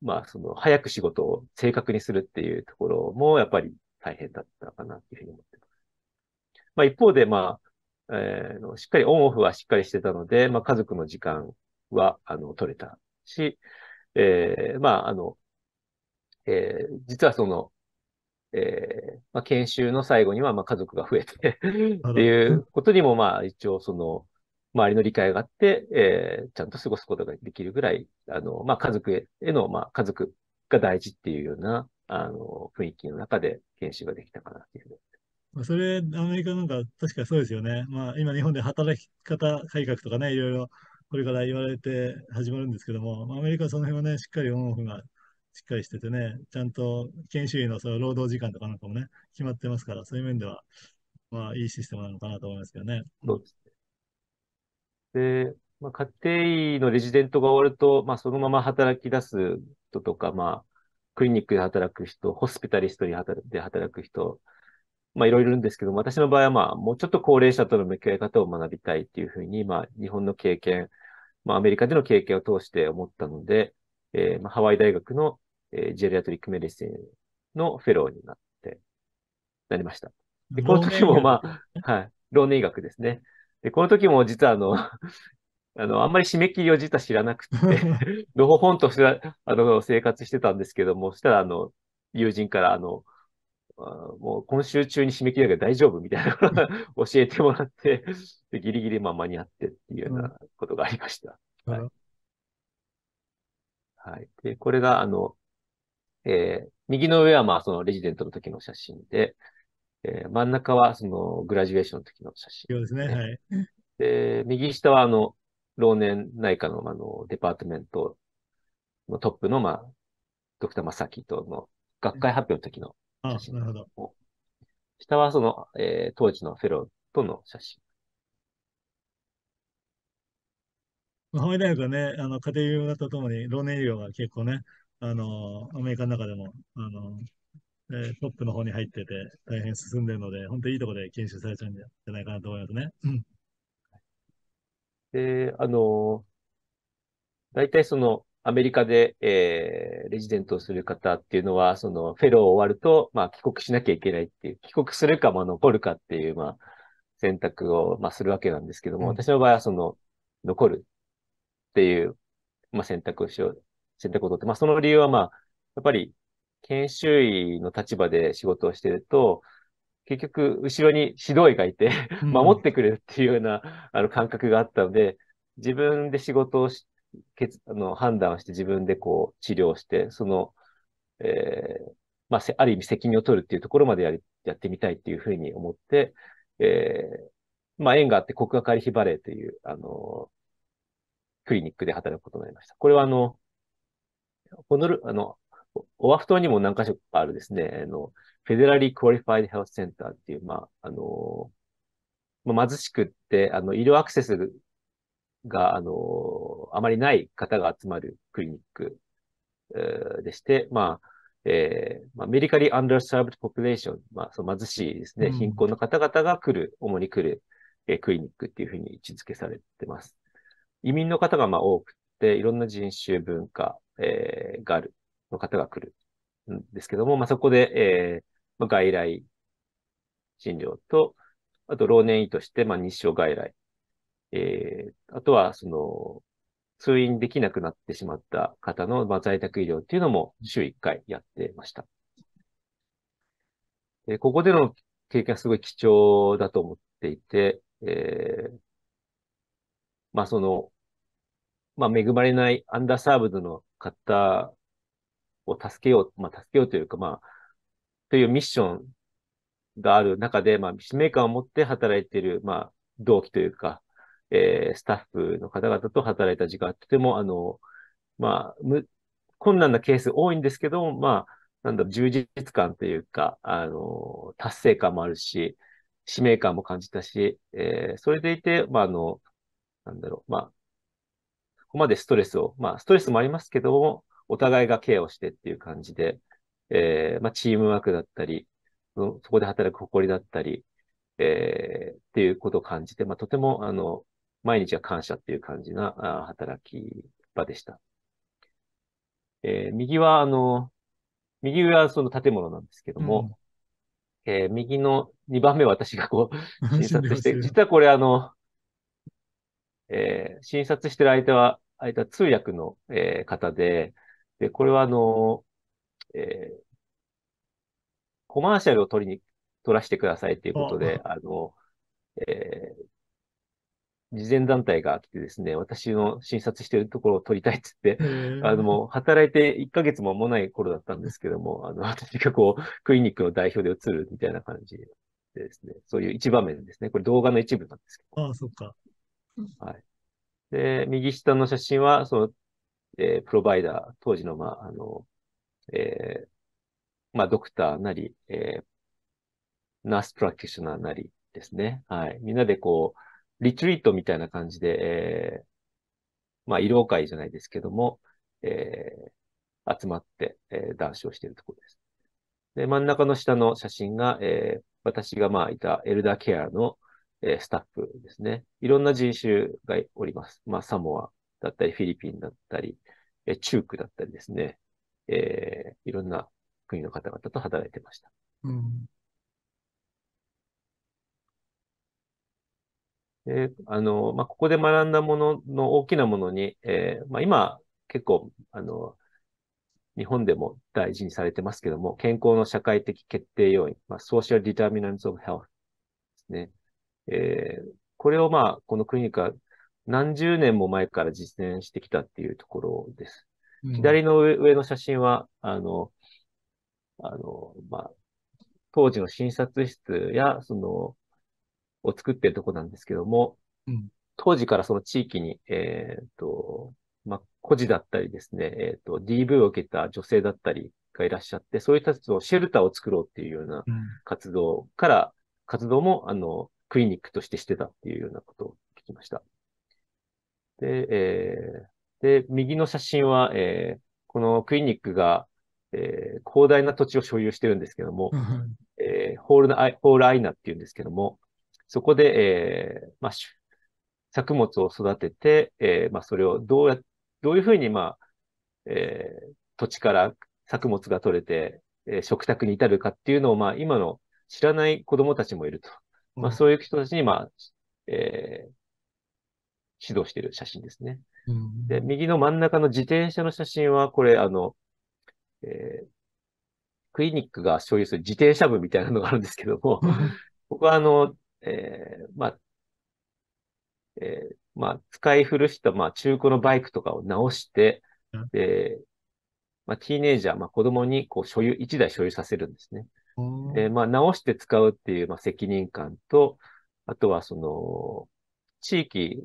まあ、その、早く仕事を正確にするっていうところも、やっぱり大変だったかなっていうふうに思ってます。まあ、一方で、まあ、えーしっかりオンオフはしっかりしてたので、まあ、家族の時間は、あの、取れたし、えーまあ、あの、えー実はその、えーまあ、研修の最後には、まあ、家族が増えて っていうことにも、まあ、一応、その、周りの理解があって、えーちゃんと過ごすことができるぐらい、あの、まあ、家族への、まあ、家族が大事っていうような、あの、雰囲気の中で研修ができたかなっていうふうに。まあそれ、アメリカなんか確かそうですよね。まあ今日本で働き方改革とかね、いろいろこれから言われて始まるんですけども、まあアメリカはその辺はね、しっかりオンオフがしっかりしててね、ちゃんと研修医のその労働時間とかなんかもね、決まってますから、そういう面では、まあいいシステムなのかなと思いますけどね。そうですね。で、まあ、家庭医のレジデントが終わると、まあ、そのまま働き出す人とか、まあ、クリニックで働く人、ホスピタリストに働で働く人、まあ、いろいろいるんですけども、私の場合は、まあ、もうちょっと高齢者との向き合い方を学びたいっていうふうに、まあ、日本の経験、まあ、アメリカでの経験を通して思ったので、えーまあ、ハワイ大学の、えージェリアトリックメディシンのフェローになって、なりました。で、この時もまあ、はい、老年医学ですね。で、この時も実はあの、あの、あんまり締め切りを実は知らなくて、のほほんとあの、生活してたんですけども、そしたらあの、友人からあの、あもう今週中に締め切りだけど大丈夫みたいな 教えてもらって、でギリギリまあ間に合ってっていうようなことがありました。はいはい。で、これがあの、えー右の上はまあそのレジデントの時の写真で、えー真ん中はそのグラジュエーションの時の写真。そうですね。はい。で、右下はあの、老年内科の、あの、デパートメントのトップの、まあ、ドクター・マサキとの学会発表の時のあ写真なるほど。下はその、えー当時のフェローとの写真。ハワイ大学はね、あの、家庭医療型ともに、老年医療が結構ね、あの、アメリカの中でも、あの、えートップの方に入ってて、大変進んでるので、本当にいいところで研修されちゃうんじゃないかなと思いますね。うん。で、あの、大体その、アメリカで、えーレジデントをする方っていうのは、その、フェロー終わると、まあ、帰国しなきゃいけないっていう、帰国するか、まあ、残るかっていう、まあ、選択を、まあ、するわけなんですけども、うん私の場合は、その、残るっていう、まあ、選択をしよう、選択を取って、まあ、その理由は、まあ、やっぱり、研修医の立場で仕事をしてると、結局、後ろに指導医がいて、うん 守ってくれるっていうような、あの、感覚があったので、自分で仕事をし、けつ、あの、判断をして自分でこう、治療して、その、えーまあ、せある意味責任を取るっていうところまでやり、やってみたいっていうふうに思って、えーまあ、縁があって国学カリヒバレーという、あの、クリニックで働くことになりました。これはあの、ホノル、あの、オアフ島にも何箇所かあるですね、あの、フェデラリー・クオリファイド・ヘルス・センターっていう、まあ、あの、まあ、貧しくって、あの、医療アクセスが、あの、あまりない方が集まるクリニック、えーでして、まあ、えーまあ、メディカリー・アンダーサーブド・ポピュレーション、まあ、その貧しいですね、うん。貧困の方々が来る、主に来る、えークリニックっていうふうに位置づけされてます。移民の方がまあ多くて、いろんな人種文化、えーがある、の方が来るんですけども、まあ、そこで、えーまあ、外来診療と、あと老年医として、まあ、日照外来、えーあとは、その、通院できなくなってしまった方の、まあ、在宅医療っていうのも週1回やってました。でここでの経験はすごい貴重だと思っていて、えーまあその、まあ恵まれないアンダーサーブドの方を助けよう、まあ助けようというか、まあ、というミッションがある中で、まあ使命感を持って働いている、まあ同期というか、えースタッフの方々と働いた時間とても、あの、まあ、む、困難なケース多いんですけど、まあ、なんだ、充実感というか、あの、達成感もあるし、使命感も感じたし、えーそれでいて、まあ、あの、なんだろう、まあ、ここまでストレスを、まあ、ストレスもありますけども、お互いがケアをしてっていう感じで、えーまあ、チームワークだったり、そこで働く誇りだったり、えーっていうことを感じて、まあ、とても、あの、毎日が感謝っていう感じなあ働き場でした。えー右は、あの、右上はその建物なんですけども、えー右の2番目は私がこう、診察して、実はこれあの、えー診察してる間は、間通訳の、えー方で、で、これはあの、えーコマーシャルを撮りに、撮らせてくださいっていうことで、あの、えー慈善団体が来てですね、私の診察してるところを撮りたいって言って、えーあの、もう働いて1ヶ月も間もない頃だったんですけども、あの、私がこう、クリニックの代表で映るみたいな感じでですね、そういう一場面ですね。これ動画の一部なんですけああ、そっか。ど。で、右下の写真は、その、えープロバイダー、当時の、まあ、あの、えーまあ、ドクターなり、えーナースプラクティショナーなりですね。はい。みんなでこう、リトリートみたいな感じで、えーまあ、医療会じゃないですけども、えー集まって、えー談笑しているところです。で、真ん中の下の写真が、えー私がまあいたエルダーケアの、えースタッフですね。いろんな人種がおります。まあ、サモアだったり、フィリピンだったり、えーチュークだったりですね。えーいろんな国の方々と働いてました。うん。で、あの、まあ、ここで学んだものの大きなものに、えーまあ、今、結構、あの、日本でも大事にされてますけども、健康の社会的決定要因、まあ、social determinants of health ですね。えーこれをまあ、このクリニックは何十年も前から実践してきたっていうところです。うん左の上上の写真は、あの、あの、まあ、当時の診察室や、その、を作ってるとこなんですけども、うん当時からその地域に、えっ、と、まあ、孤児だったりですね、えっ、と、DV を受けた女性だったりがいらっしゃって、そういう人たちのシェルターを作ろうっていうような活動から、活動も、あの、クリニックとしてしてたっていうようなことを聞きました。で、えー、で、右の写真は、えー、このクリニックが、えー、広大な土地を所有してるんですけども、えー、ホールアイ、ホールアイナっていうんですけども、そこで、えー、まあ、作物を育てて、えー、まあ、それをどうや、どういうふうに、まあ、えー、土地から作物が取れて、えー、食卓に至るかっていうのを、まあ、今の知らない子供たちもいると。まあ、そういう人たちに、まあ、えー、指導している写真ですね。うん、で、右の真ん中の自転車の写真は、これ、あの、えー、クリニックが所有する自転車部みたいなのがあるんですけども、僕はあの、えー、まあ、えー、まあ、使い古した、まあ、中古のバイクとかを直して、で、まあ、ティーネイジャー、まあ、子供に、こう、所有、一台所有させるんですね。で、まあ、直して使うっていう、まあ、責任感と、あとは、その、地域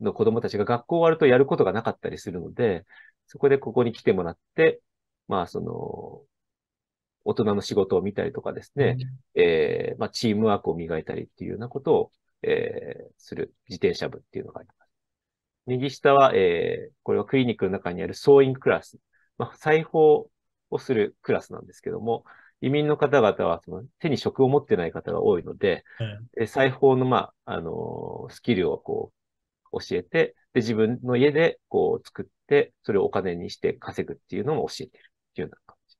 の子供たちが学校終わるとやることがなかったりするので、そこでここに来てもらって、まあ、その、大人の仕事を見たりとかですね、うん、えー、まあ、チームワークを磨いたりっていうようなことを、えー、する自転車部っていうのがあります。右下は、えー、これはクリニックの中にあるソーイングクラス。まあ、裁縫をするクラスなんですけども、移民の方々はその手に職を持ってない方が多いので、うん、裁縫の、まあ、あのー、スキルをこう、教えて、で、自分の家でこう作って、それをお金にして稼ぐっていうのも教えてるっていうような感じ。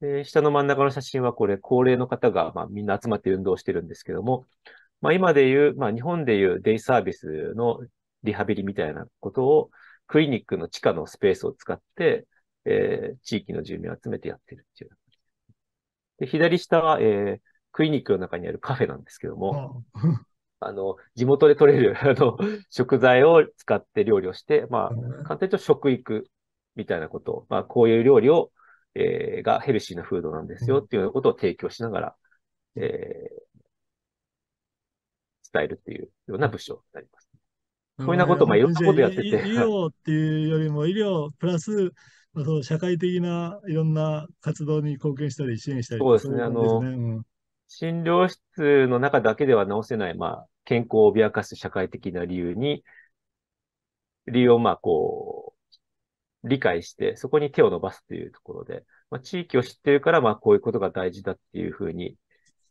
で、下の真ん中の写真はこれ、高齢の方が、まあ、みんな集まって運動してるんですけども、まあ、今でいう、まあ、日本でいうデイサービスのリハビリみたいなことを、クリニックの地下のスペースを使って、えー、地域の住民を集めてやってるっていう。で、左下は、えー、クリニックの中にあるカフェなんですけども、あの、地元で取れる、あの、食材を使って料理をして、まあ、簡単に言うと食育みたいなこと、まあ、こういう料理を、えー、がヘルシーなフードなんですよっていうようなことを提供しながら、えー、伝えるっていうような部署になります。そういうなこと、まあ、いろんなことやってて。医療っていうよりも、医療プラス、まあ、そう社会的ないろんな活動に貢献したり、支援したりそうですね。あの、うん、診療室の中だけでは治せない、まあ、健康を脅かす社会的な理由に、理由を、まあ、こう、理解して、そこに手を伸ばすというところで、まあ、地域を知っているから、まあ、こういうことが大事だっていうふうに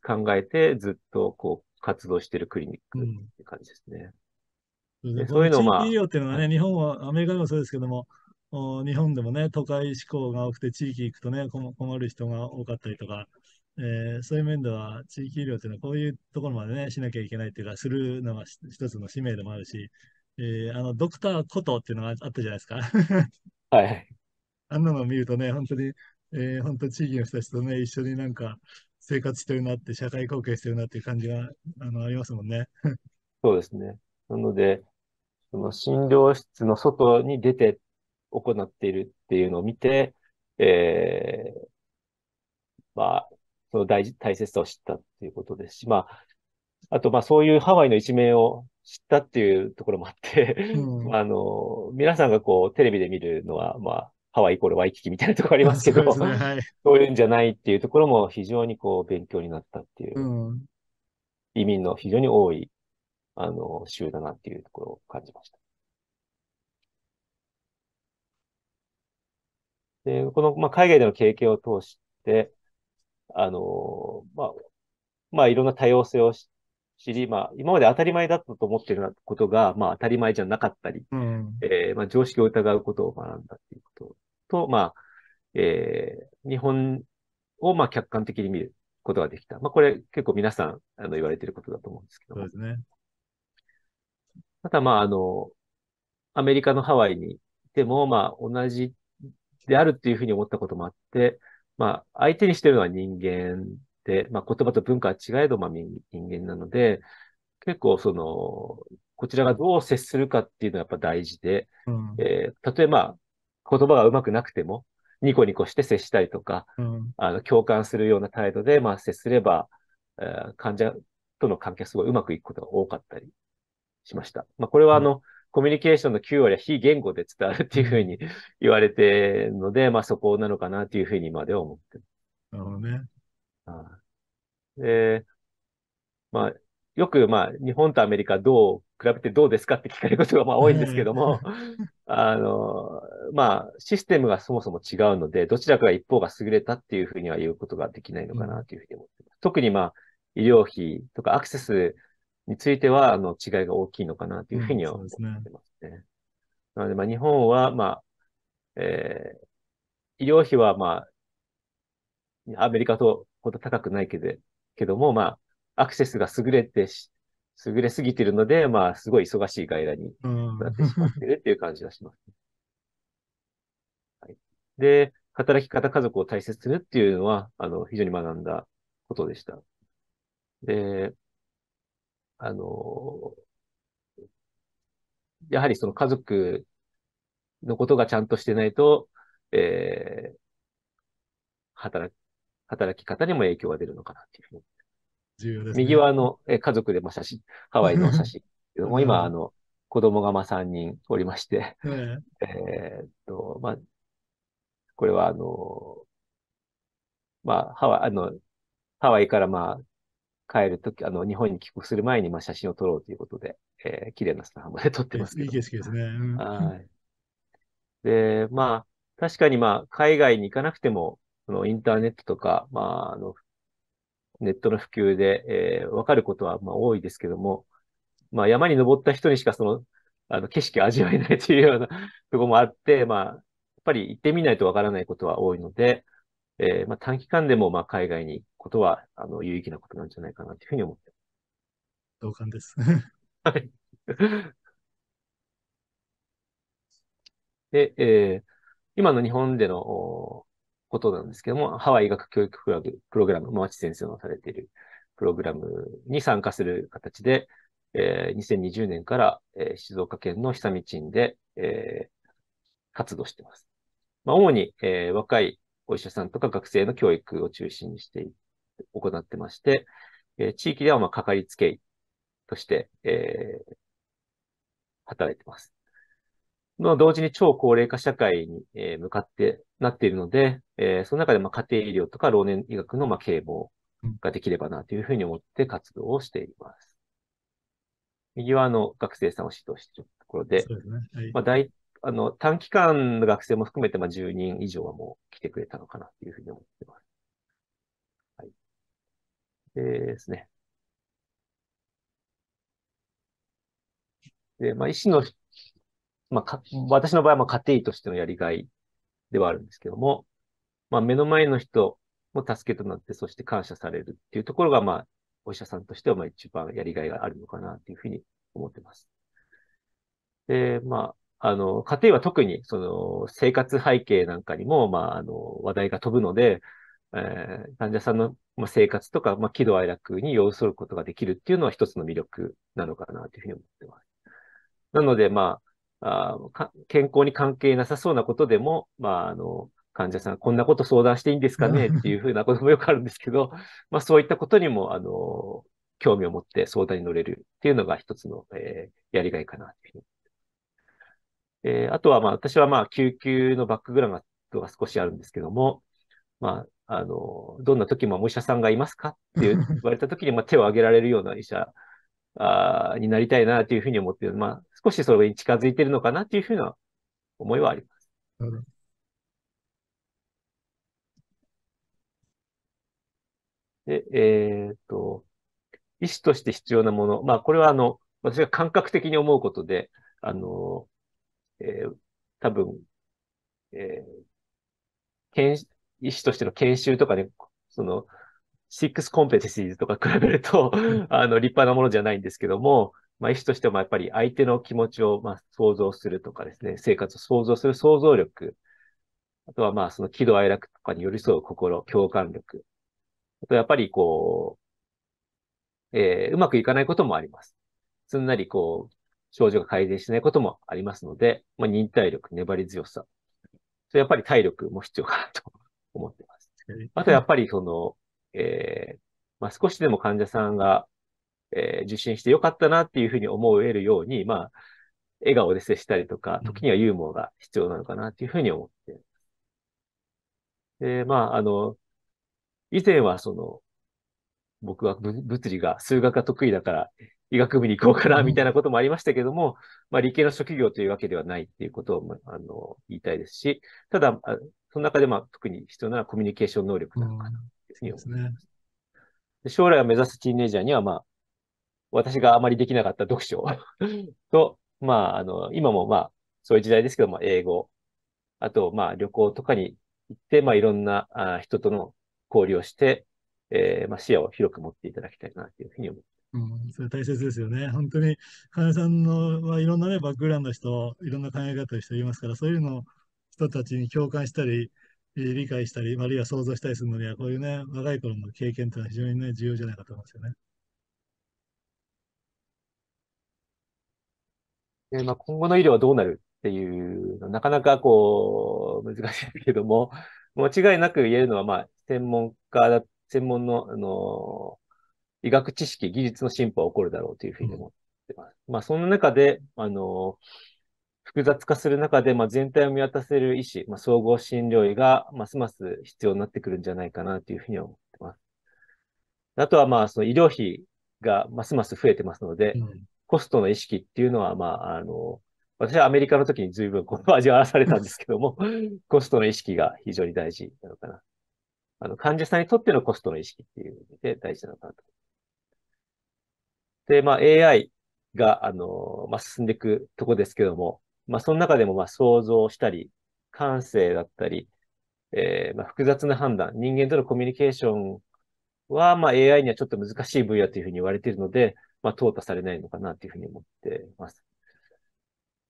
考えて、ずっと、こう、活動しているクリニックって感じですね。うん、そういうのまあ。地域医療っていうのはね、日本は、アメリカでもそうですけども、日本でもね、都会志向が多くて、地域行くとね、困る人が多かったりとか、えー、そういう面では、地域医療っていうのはこういうところまでね、しなきゃいけないっていうか、するのが一つの使命でもあるし、えー、あの、ドクターことっていうのがあったじゃないですか。はい。あんなのを見るとね、本当に、えー、本当地域の人たちとね、一緒になんか、生活してるなって、社会貢献してるなっていう感じがあのありますもんね。そうですね。なので、その診療室の外に出て行っているっていうのを見て、えー、まあ、その大大切さを知ったっていうことですし、まあ、あと、まあ、そういうハワイの一面を知ったっていうところもあってうん、あの、皆さんがこう、テレビで見るのは、まあ、ハワイイコールワイキキみたいなところありますけど、そう、ねはい、そういうんじゃないっていうところも非常にこう勉強になったっていう、うん、移民の非常に多い、あの、州だなっていうところを感じました。で、この、まあ、海外での経験を通して、あの、まあ、まあ、いろんな多様性を知り、まあ、今まで当たり前だったと思っていることが、まあ、当たり前じゃなかったり、うん、えー、まあ、常識を疑うことを学んだっていうことと、まあ、えー、日本をまあ客観的に見ることができた。まあ、これ結構皆さんあの言われていることだと思うんですけどそうですね。また、まあ、あの、アメリカのハワイにいても、まあ、同じであるっていうふうに思ったこともあって、まあ、相手にしてるのは人間で、まあ、言葉と文化は違えど、まあ、人間なので、結構、その、こちらがどう接するかっていうのはやっぱ大事で、うん、えー、例えば、言葉がうまくなくても、ニコニコして接したりとか、うん、あの共感するような態度で、まあ、接すれば、えー、患者との関係すごいうまくいくことが多かったりしました。まあ、これはあの、コミュニケーションの9割は非言語で伝わるっていうふうに言われているので、まあそこなのかなというふうに今では思ってなるほどね。ます。で、まあ、よくまあ日本とアメリカどう、比べてどうですかって聞かれることがまあ多いんですけども、あの、まあシステムがそもそも違うので、どちらかが一方が優れたっていうふうには言うことができないのかなというふうに思ってます。特にまあ医療費とかアクセスについては、あの、違いが大きいのかなというふうには思ってますね。なので、まあ、日本は、まあ、えー、医療費は、まあ、アメリカとほど高くないけど、けども、まあ、アクセスが優れてし、優れすぎているので、まあ、すごい忙しい外来になってしまっているっていう感じがします、はい。で、働き方家族を大切にするっていうのは、あの、非常に学んだことでした。で、あの、やはりその家族のことがちゃんとしてないと、えー、働き、働き方にも影響が出るのかなっていうふうに。重要です、ね、右はあの、え家族でま写真、ハワイの写真。けども、今、あの、子供がまあ3人おりまして、えっと、まあ、これはあの、まあ、ハワイ、あの、ハワイからまあ、帰るとき、あの、日本に帰国する前に、まあ、写真を撮ろうということで、えー、綺麗なスタンまで撮ってますいい景色ですね。うん、はい。で、まあ、確かにまあ、海外に行かなくても、そのインターネットとか、まあ、あの、ネットの普及で、えー、わかることは、まあ、多いですけども、まあ、山に登った人にしかその、あの、景色を味わえないというような ところもあって、まあ、やっぱり行ってみないとわからないことは多いので、えー、まあ、短期間でも、まあ、海外にことは、あの、有意義なことなんじゃないかなというふうに思ってます。同感です。はい。で、えー、今の日本でのことなんですけども、ハワイ医学教育プログラム、マーチ先生のされているプログラムに参加する形で、えー、2020年から、えー、静岡県の久見鎮で、えー、活動しています。まあ、主に、えー、若いお医者さんとか学生の教育を中心にして行ってまして、えー、地域ではまあかかりつけ医として、えー、働いてます。の同時に超高齢化社会に、えー、向かってなっているので、えー、その中でまあ家庭医療とか老年医学のまあ啓蒙ができればなというふうに思って活動をしています。右はの学生さんを指導しているところで、でねはい、まあ大あの、短期間の学生も含めて、まあ、10人以上はもう来てくれたのかなというふうに思ってます。はい。ですね。で、まあ、医師の、まあ、か、私の場合は、家庭医としてのやりがいではあるんですけども、まあ、目の前の人も助けとなって、そして感謝されるっていうところが、まあ、お医者さんとしては、まあ、一番やりがいがあるのかなというふうに思ってます。で、まあ、あの、家庭は特に、その、生活背景なんかにも、まあ、あの、話題が飛ぶので、えー、患者さんの生活とか、まあ、喜怒哀楽に寄り添うことができるっていうのは一つの魅力なのかなというふうに思ってます。なので、まあ、あ健康に関係なさそうなことでも、まあ、あの、患者さん、こんなこと相談していいんですかね っていうふうなこともよくあるんですけど、まあ、そういったことにも、あの、興味を持って相談に乗れるっていうのが一つの、えー、やりがいかなというふうにえー、あとは、まあ、私は、まあ、救急のバックグラウンドが少しあるんですけども、まあ、あの、どんな時もお医者さんがいますかって 言われた時に、まあ、手を挙げられるような医者あになりたいなというふうに思っている。まあ、少しそれに近づいているのかなというふうな思いはあります。で、えー、っと、医師として必要なもの。まあ、これはあの、私が感覚的に思うことで、あの、えー、多分、えー、研医師としての研修とかね、その、six competencies とか比べると、あの、立派なものじゃないんですけども、まあ、医師としてもやっぱり相手の気持ちを、まあ、想像するとかですね、生活を想像する想像力、あとはまあ、その喜怒哀楽とかに寄り添う心、共感力。あとやっぱりこう、えー、うまくいかないこともあります。すんなりこう、症状が改善しないこともありますので、まあ、忍耐力、粘り強さ。それやっぱり体力も必要かなと思ってます。あとやっぱりその、えー、まあ、少しでも患者さんが、えー受診してよかったなっていうふうに思えるように、まあ、笑顔で接したりとか、時にはユーモアが必要なのかなっていうふうに思って。で、まあ、あの、以前はその、僕はぶ物理が、数学が得意だから、医学部に行こうかな、みたいなこともありましたけども、まあ、理系の職業というわけではないっていうことを、まあの、言いたいですし、ただ、あその中で、まあ、特に必要なのはコミュニケーション能力なのかな、ですね。で将来を目指すティーンエイジャーには、まあ、私があまりできなかった読書 と、まあ、あの、今もまあ、そういう時代ですけども、英語、あと、まあ、旅行とかに行って、まあ、いろんなあ人との交流をして、えーまあ、視野を広く持っていただきたいな、というふうに思ってうん、それ大切ですよね。本当に、金井さんのはいろんなね、バックグラウンドの人、いろんな考え方の人いますから、そういうのを人たちに共感したり、理解したり、あるいは想像したりするのには、こういうね、若い頃の経験というのは非常にね、重要じゃないかと思うんですよね。で、まあ、今後の医療はどうなるっていうの、なかなかこう、難しいけども、間違いなく言えるのは、まあ、専門家だ、専門の、あの、医学知識、技術の進歩は起こるだろうというふうに思ってます。まあ、その中で、あの、複雑化する中で、まあ、全体を見渡せる医師、まあ、総合診療医が、ますます必要になってくるんじゃないかなというふうに思ってます。あとは、まあ、その医療費がますます増えてますので、うんコストの意識っていうのは、まあ、あの、私はアメリカの時に随分この味わわされたんですけども、コストの意識が非常に大事なのかな。あの、患者さんにとってのコストの意識っていう意味で大事なのかなと。で、まあ、AI が、あの、まあ、進んでいくとこですけども、まあ、その中でも、まあ、想像したり、感性だったり、えーまあ、複雑な判断、人間とのコミュニケーションは、まあ、AI にはちょっと難しい分野というふうに言われているので、まあ、淘汰されないのかなというふうに思っています。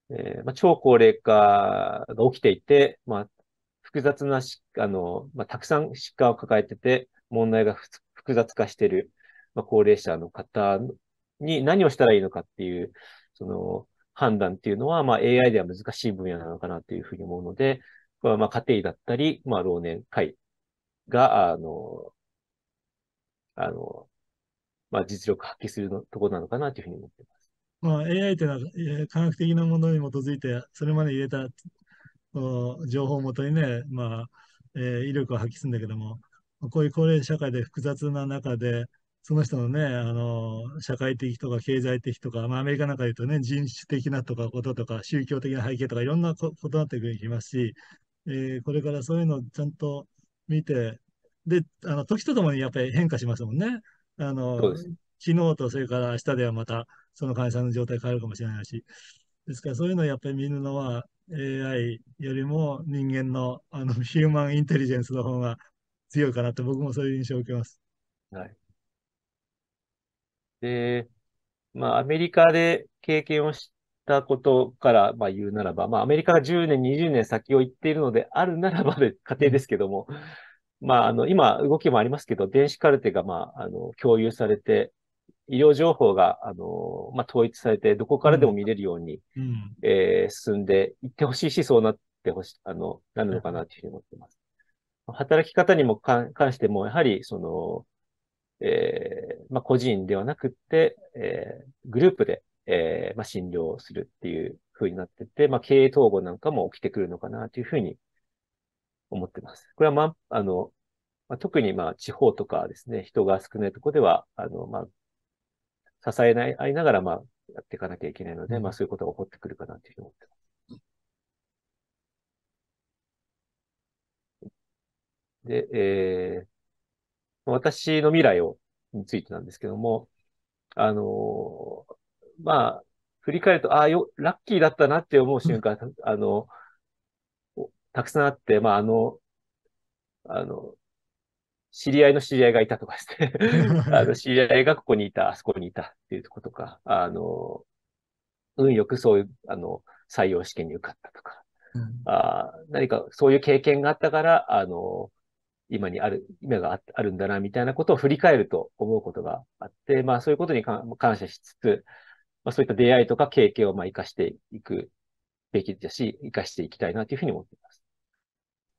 えーまあ、超高齢化が起きていて、まあ、複雑なし、あの、まあ、たくさん疾患を抱えてて、問題が複雑化している、まあ、高齢者の方に何をしたらいいのかっていう、その判断っていうのは、まあ、AI では難しい分野なのかなというふうに思うので、これはまあ家庭だったり、まあ、老年会が、あの、あの、まあ、実力発揮するのところなのかなというふうに思っています。まあ、AI というのは、科学的なものに基づいて、それまで入れた情報をもとにね、まあ、えー威力を発揮するんだけども、こういう高齢社会で複雑な中で、その人のね、あの、社会的とか経済的とか、まあ、アメリカなんかで言うとね、人種的なとかこととか、宗教的な背景とか、いろんなこ異なってきますし、えーこれからそういうのをちゃんと見て、で、あの、時とともにやっぱり変化しますもんね。あの、昨日とそれから明日ではまた、その患者さんの状態変わるかもしれないし、ですからそういうのをやっぱり見るのは AI よりも人間のあのヒューマンインテリジェンスの方が強いかなって僕もそういう印象を受けます。はい。で、まあ、アメリカで経験をしたことから、まあ、言うならば、まあ、アメリカが10年、20年先を行っているのであるならばで、仮定ですけども、まあ、あの、今、動きもありますけど、電子カルテが、まあ、あの、共有されて、医療情報が、あの、まあ、統一されて、どこからでも見れるように、うん。えー進んでいってほしいし、そうなってほし、あの、なるのかなというふうに思ってます。働き方にも関関しても、やはり、その、えーまあ、個人ではなくって、えーグループで、えーまあ、診療をするっていう風になってて、まあ、経営統合なんかも起きてくるのかなというふうに思ってます。これは、まあ、あの、まあ、特に、まあ、地方とかですね、人が少ないところでは、あの、まあ、支えない、合いながら、まあ、やっていかなきゃいけないので、まあ、そういうことが起こってくるかなというふうに思ってます。で、えー私の未来を、についてなんですけども、あのーまあ、振り返ると、ああ、よ、ラッキーだったなって思う瞬間、あの、おたくさんあって、まあ、あの、あの、知り合いの知り合いがいたとかですね。あの、知り合いがここにいた、あそこにいたっていうことか、あの、運よくそういう、あの、採用試験に受かったとか、うんあー何かそういう経験があったから、あの、今にある、今があるんだな、みたいなことを振り返ると思うことがあって、まあそういうことに感謝しつつ、まあそういった出会いとか経験をまあ活かしていくべきだし、活かしていきたいなというふうに思っています。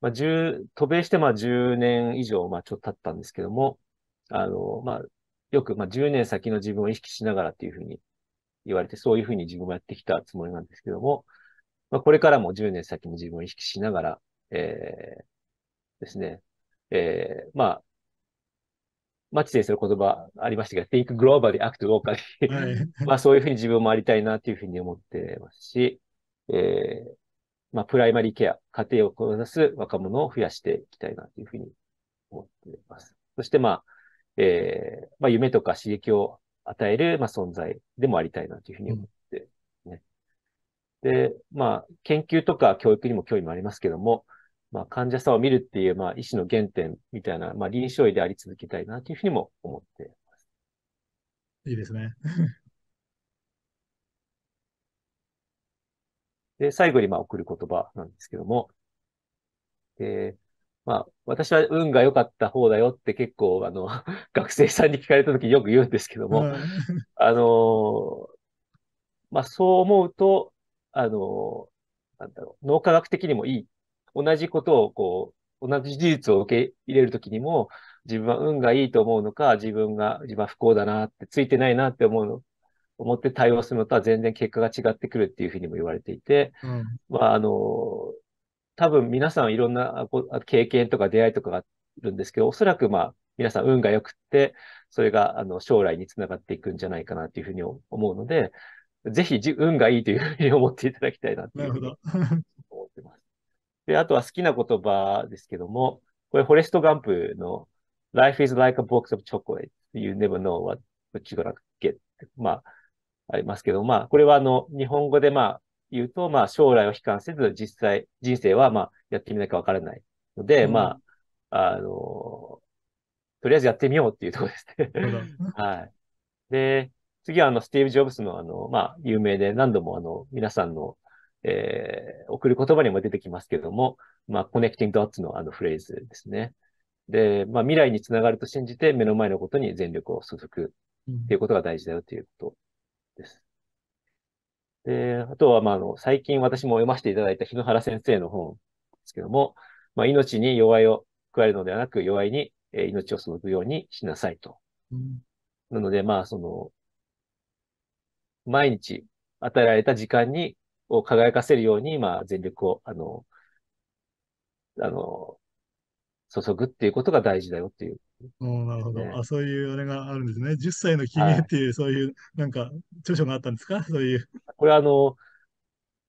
まあ10、渡米してまあ10年以上、まあちょっと経ったんですけども、あの、まあ、よく、まあ、10年先の自分を意識しながらっていうふうに言われて、そういうふうに自分もやってきたつもりなんですけども、まあ、これからも10年先の自分を意識しながら、えー、ですね、えー、まあ、マッチ先生の言葉ありましたが、think globally, act locally はい、まあそういうふうに自分もありたいなというふうに思ってますし、えー、まあプライマリーケア、家庭を志す若者を増やしていきたいなというふうに思っています。そしてまあ、えー、まあ夢とか刺激を与える、まあ、存在でもありたいなというふうに思ってね。うん、で、まあ研究とか教育にも興味もありますけども、まあ、患者さんを見るっていう、まあ、医師の原点みたいな、まあ、臨床医であり続けたいなというふうにも思っています。いいですね。で、最後に、まあ、送る言葉なんですけども、えー、まあ、私は運が良かった方だよって結構、あの、学生さんに聞かれた時によく言うんですけども、あの、まあ、そう思うと、あの、なんだろう、脳科学的にもいい同じことをこう、同じ事実を受け入れるときにも、自分は運がいいと思うのか、自分が、自分は不幸だなって、ついてないなって思うの、思って対応するのとは全然結果が違ってくるっていうふうにも言われていて、うん、まあ、あの、多分皆さんいろんな経験とか出会いとかがあるんですけど、おそらくまあ、皆さん運が良くって、それがあの将来につながっていくんじゃないかなというふうに思うので、ぜひ運がいいというふうに思っていただきたいなというふうに思ってます。で、あとは好きな言葉ですけども、これ、フォレスト・ガンプの Life is like a box of chocolate. You never know what, you're gonna get. まあ、ありますけど、まあ、これはあの、日本語でまあ、言うと、まあ、将来を悲観せず、実際、人生はまあ、やってみなきゃわからないので、うん、まあ、あの、とりあえずやってみようっていうところですね。はい。で、次はあの、スティーブ・ジョブスのあの、まあ、有名で何度もあの、皆さんのえー、送る言葉にも出てきますけども、まあ、コネクティングドッツのあのフレーズですね。で、まあ、未来につながると信じて目の前のことに全力を注ぐっていうことが大事だよということです。で、あとは、まあ、あの、最近私も読ませていただいた日野原先生の本ですけども、まあ、命に弱いを加えるのではなく、弱いに、え命を注ぐようにしなさいと。うん、なので、まあ、その、毎日与えられた時間にを輝かせるように、まあ、全力を、あの、あの、注ぐっていうことが大事だよっていう。おなるほど、ね。あ、そういうあれがあるんですね。10歳の君へっていう、はい、そういう、なんか、著書があったんですか？そういう。これはあの、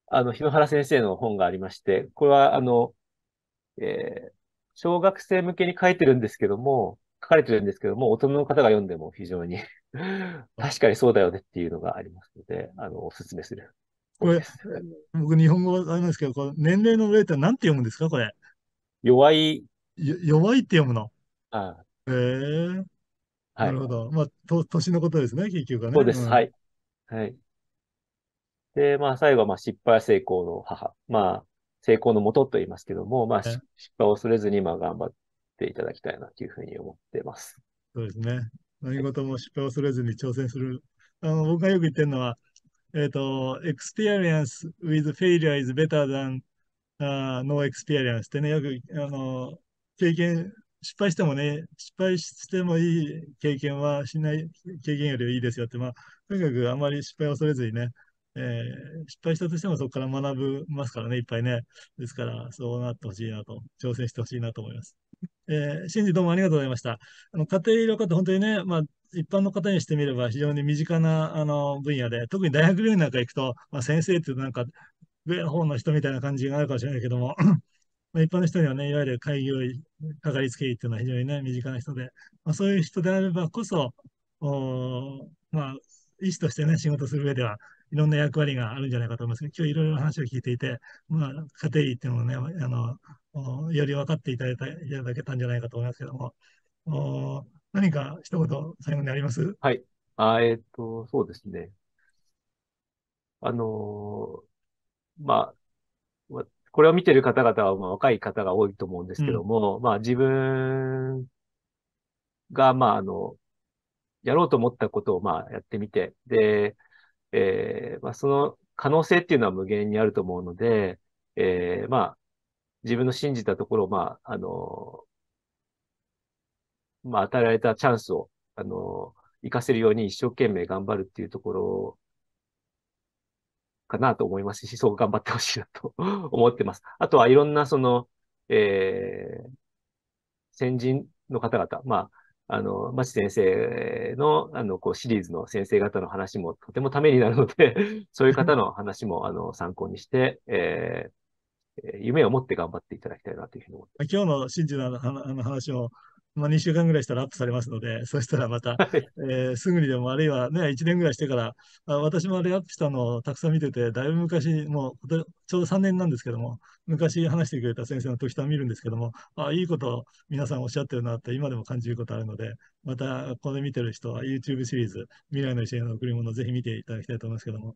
あの、日野原先生の本がありまして、これはあの、えー、小学生向けに書いてるんですけども、書かれてるんですけども、大人の方が読んでも非常に 確かにそうだよねっていうのがありますので、あの、お勧めするこれ、僕日本語はあれなんですけど、この年齢の上って何て読むんですかこれ？弱い。弱いって読むの？ああ。へえー。なるほど。まあ、と、年のことですね、結局はね。そうです。うん、はい。はい。で、まあ、最後は、まあ、失敗は成功の母。まあ、成功のもとと言いますけども、まあ、失敗を恐れずに、まあ、頑張っていただきたいなというふうに思っています。そうですね。何事も失敗を恐れずに挑戦する。あの、僕がよく言ってるのは、えっ、ー、と、experience with failure is better than、uh, no experience ってね、よく、あの、経験、失敗してもね、失敗してもいい経験はしない経験よりはいいですよって、まあ、とにかくあまり失敗を恐れずにね、えー、失敗したとしてもそこから学ぶますからね、いっぱいね。ですから、そうなってほしいなと、挑戦してほしいなと思います。えー、シンジどうもありがとうございました。あの、家庭医療科って本当にね、まあ、一般の方にしてみれば非常に身近なあの分野で、特に大学病院なんか行くと、まあ、先生ってなんか、上の方の人みたいな感じがあるかもしれないけども、まあ、一般の人にはね、いわゆる開業医、かかりつけ医っていうのは非常にね、身近な人で、まあ、そういう人であればこそ、おまあ、医師としてね、仕事する上では、いろんな役割があるんじゃないかと思いますけど、今日いろいろ話を聞いていて、まあ、家庭医っていうのをね、あの、より分かっていただいたいただけたんじゃないかと思いますけども、お何か一言最後にあります？はい。あえっ、ー、と、そうですね。あのー、まあ、これを見てる方々は、まあ、若い方が多いと思うんですけども、うん、まあ、自分が、まあ、あの、やろうと思ったことを、まあ、やってみて、で、えー、まあ、その可能性っていうのは無限にあると思うので、えー、まあ、自分の信じたところを、まあ、あの、まあ、与えられたチャンスを、あの、活かせるように一生懸命頑張るっていうところかなと思いますし、そう頑張ってほしいなと 思ってます。あとはいろんなその、えー、先人の方々、まあ、あの、町先生の、あの、こう、シリーズの先生方の話もとてもためになるので そういう方の話も、あの、参考にして、えー、夢を持って頑張っていただきたいなというふうに思って今日の真珠のの話も、まあ、2週間ぐらいしたらアップされますので、そしたらまた、えー、すぐにでも、あるいはね、1年ぐらいしてから、あ私もあれアップしたのをたくさん見てて、だいぶ昔、もうちょうど3年なんですけども、昔話してくれた先生の時とは見るんですけども、あいいこと皆さんおっしゃってるなって今でも感じることあるので、またこれ見てる人は YouTube シリーズ、未来の一への贈り物、ぜひ見ていただきたいと思いますけども、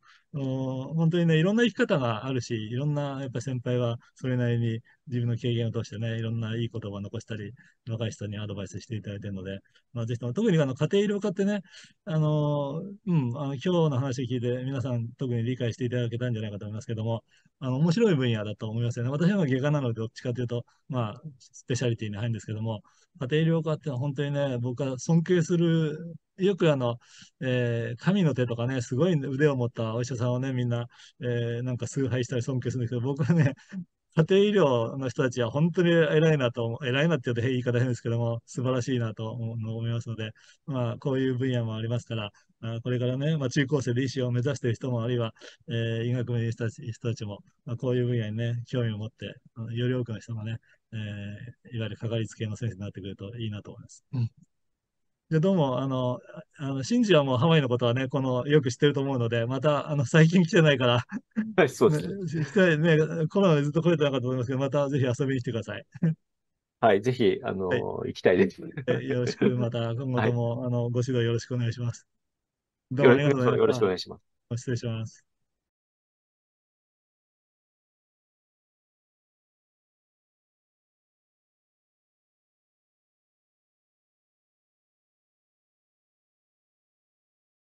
本当にね、いろんな生き方があるし、いろんなやっぱ先輩はそれなりに自分の経験を通してね、いろんないい言葉を残したり、若い人にアドバイスしていただいているので、まあ、ぜひとも、特にあの家庭医療科ってね、あの、うん、あの今日の話を聞いて皆さん特に理解していただけたんじゃないかと思いますけども、あの、面白い分野だと思いますよね。私は外科なのでどっちかというと、まあ、スペシャリティに入るんですけども、家庭医療科っていうのは本当にね、僕は尊敬するよくあの、えー、神の手とかね、すごい腕を持ったお医者さんをね、みんな、えー、なんか崇拝したり尊敬するんですけど、僕はね、家庭医療の人たちは本当に偉いなと、偉いなって言うと言い方変ですけども、素晴らしいなと思いますので、まあ、こういう分野もありますから、これからね、まあ、中高生で医師を目指している人も、あるいは、えー、医学部の人たち人たちも、まあ、こういう分野にね、興味を持って、より多くの人がね、えー、いわゆるかかりつけの先生になってくるといいなと思います。うんで、どうも、あの、あの、シンジはもうハワイのことはね、この、よく知ってると思うので、また、あの、最近来てないから、はい、そうですね。ね、コロナでずっと来れてなかったと思いますけど、またぜひ遊びに来てください。はい、ぜひ、あの、はい、行きたいです。よろしく、また、今後とも、はい、あの、ご指導よろしくお願いします。よろしくお願いします。失礼します。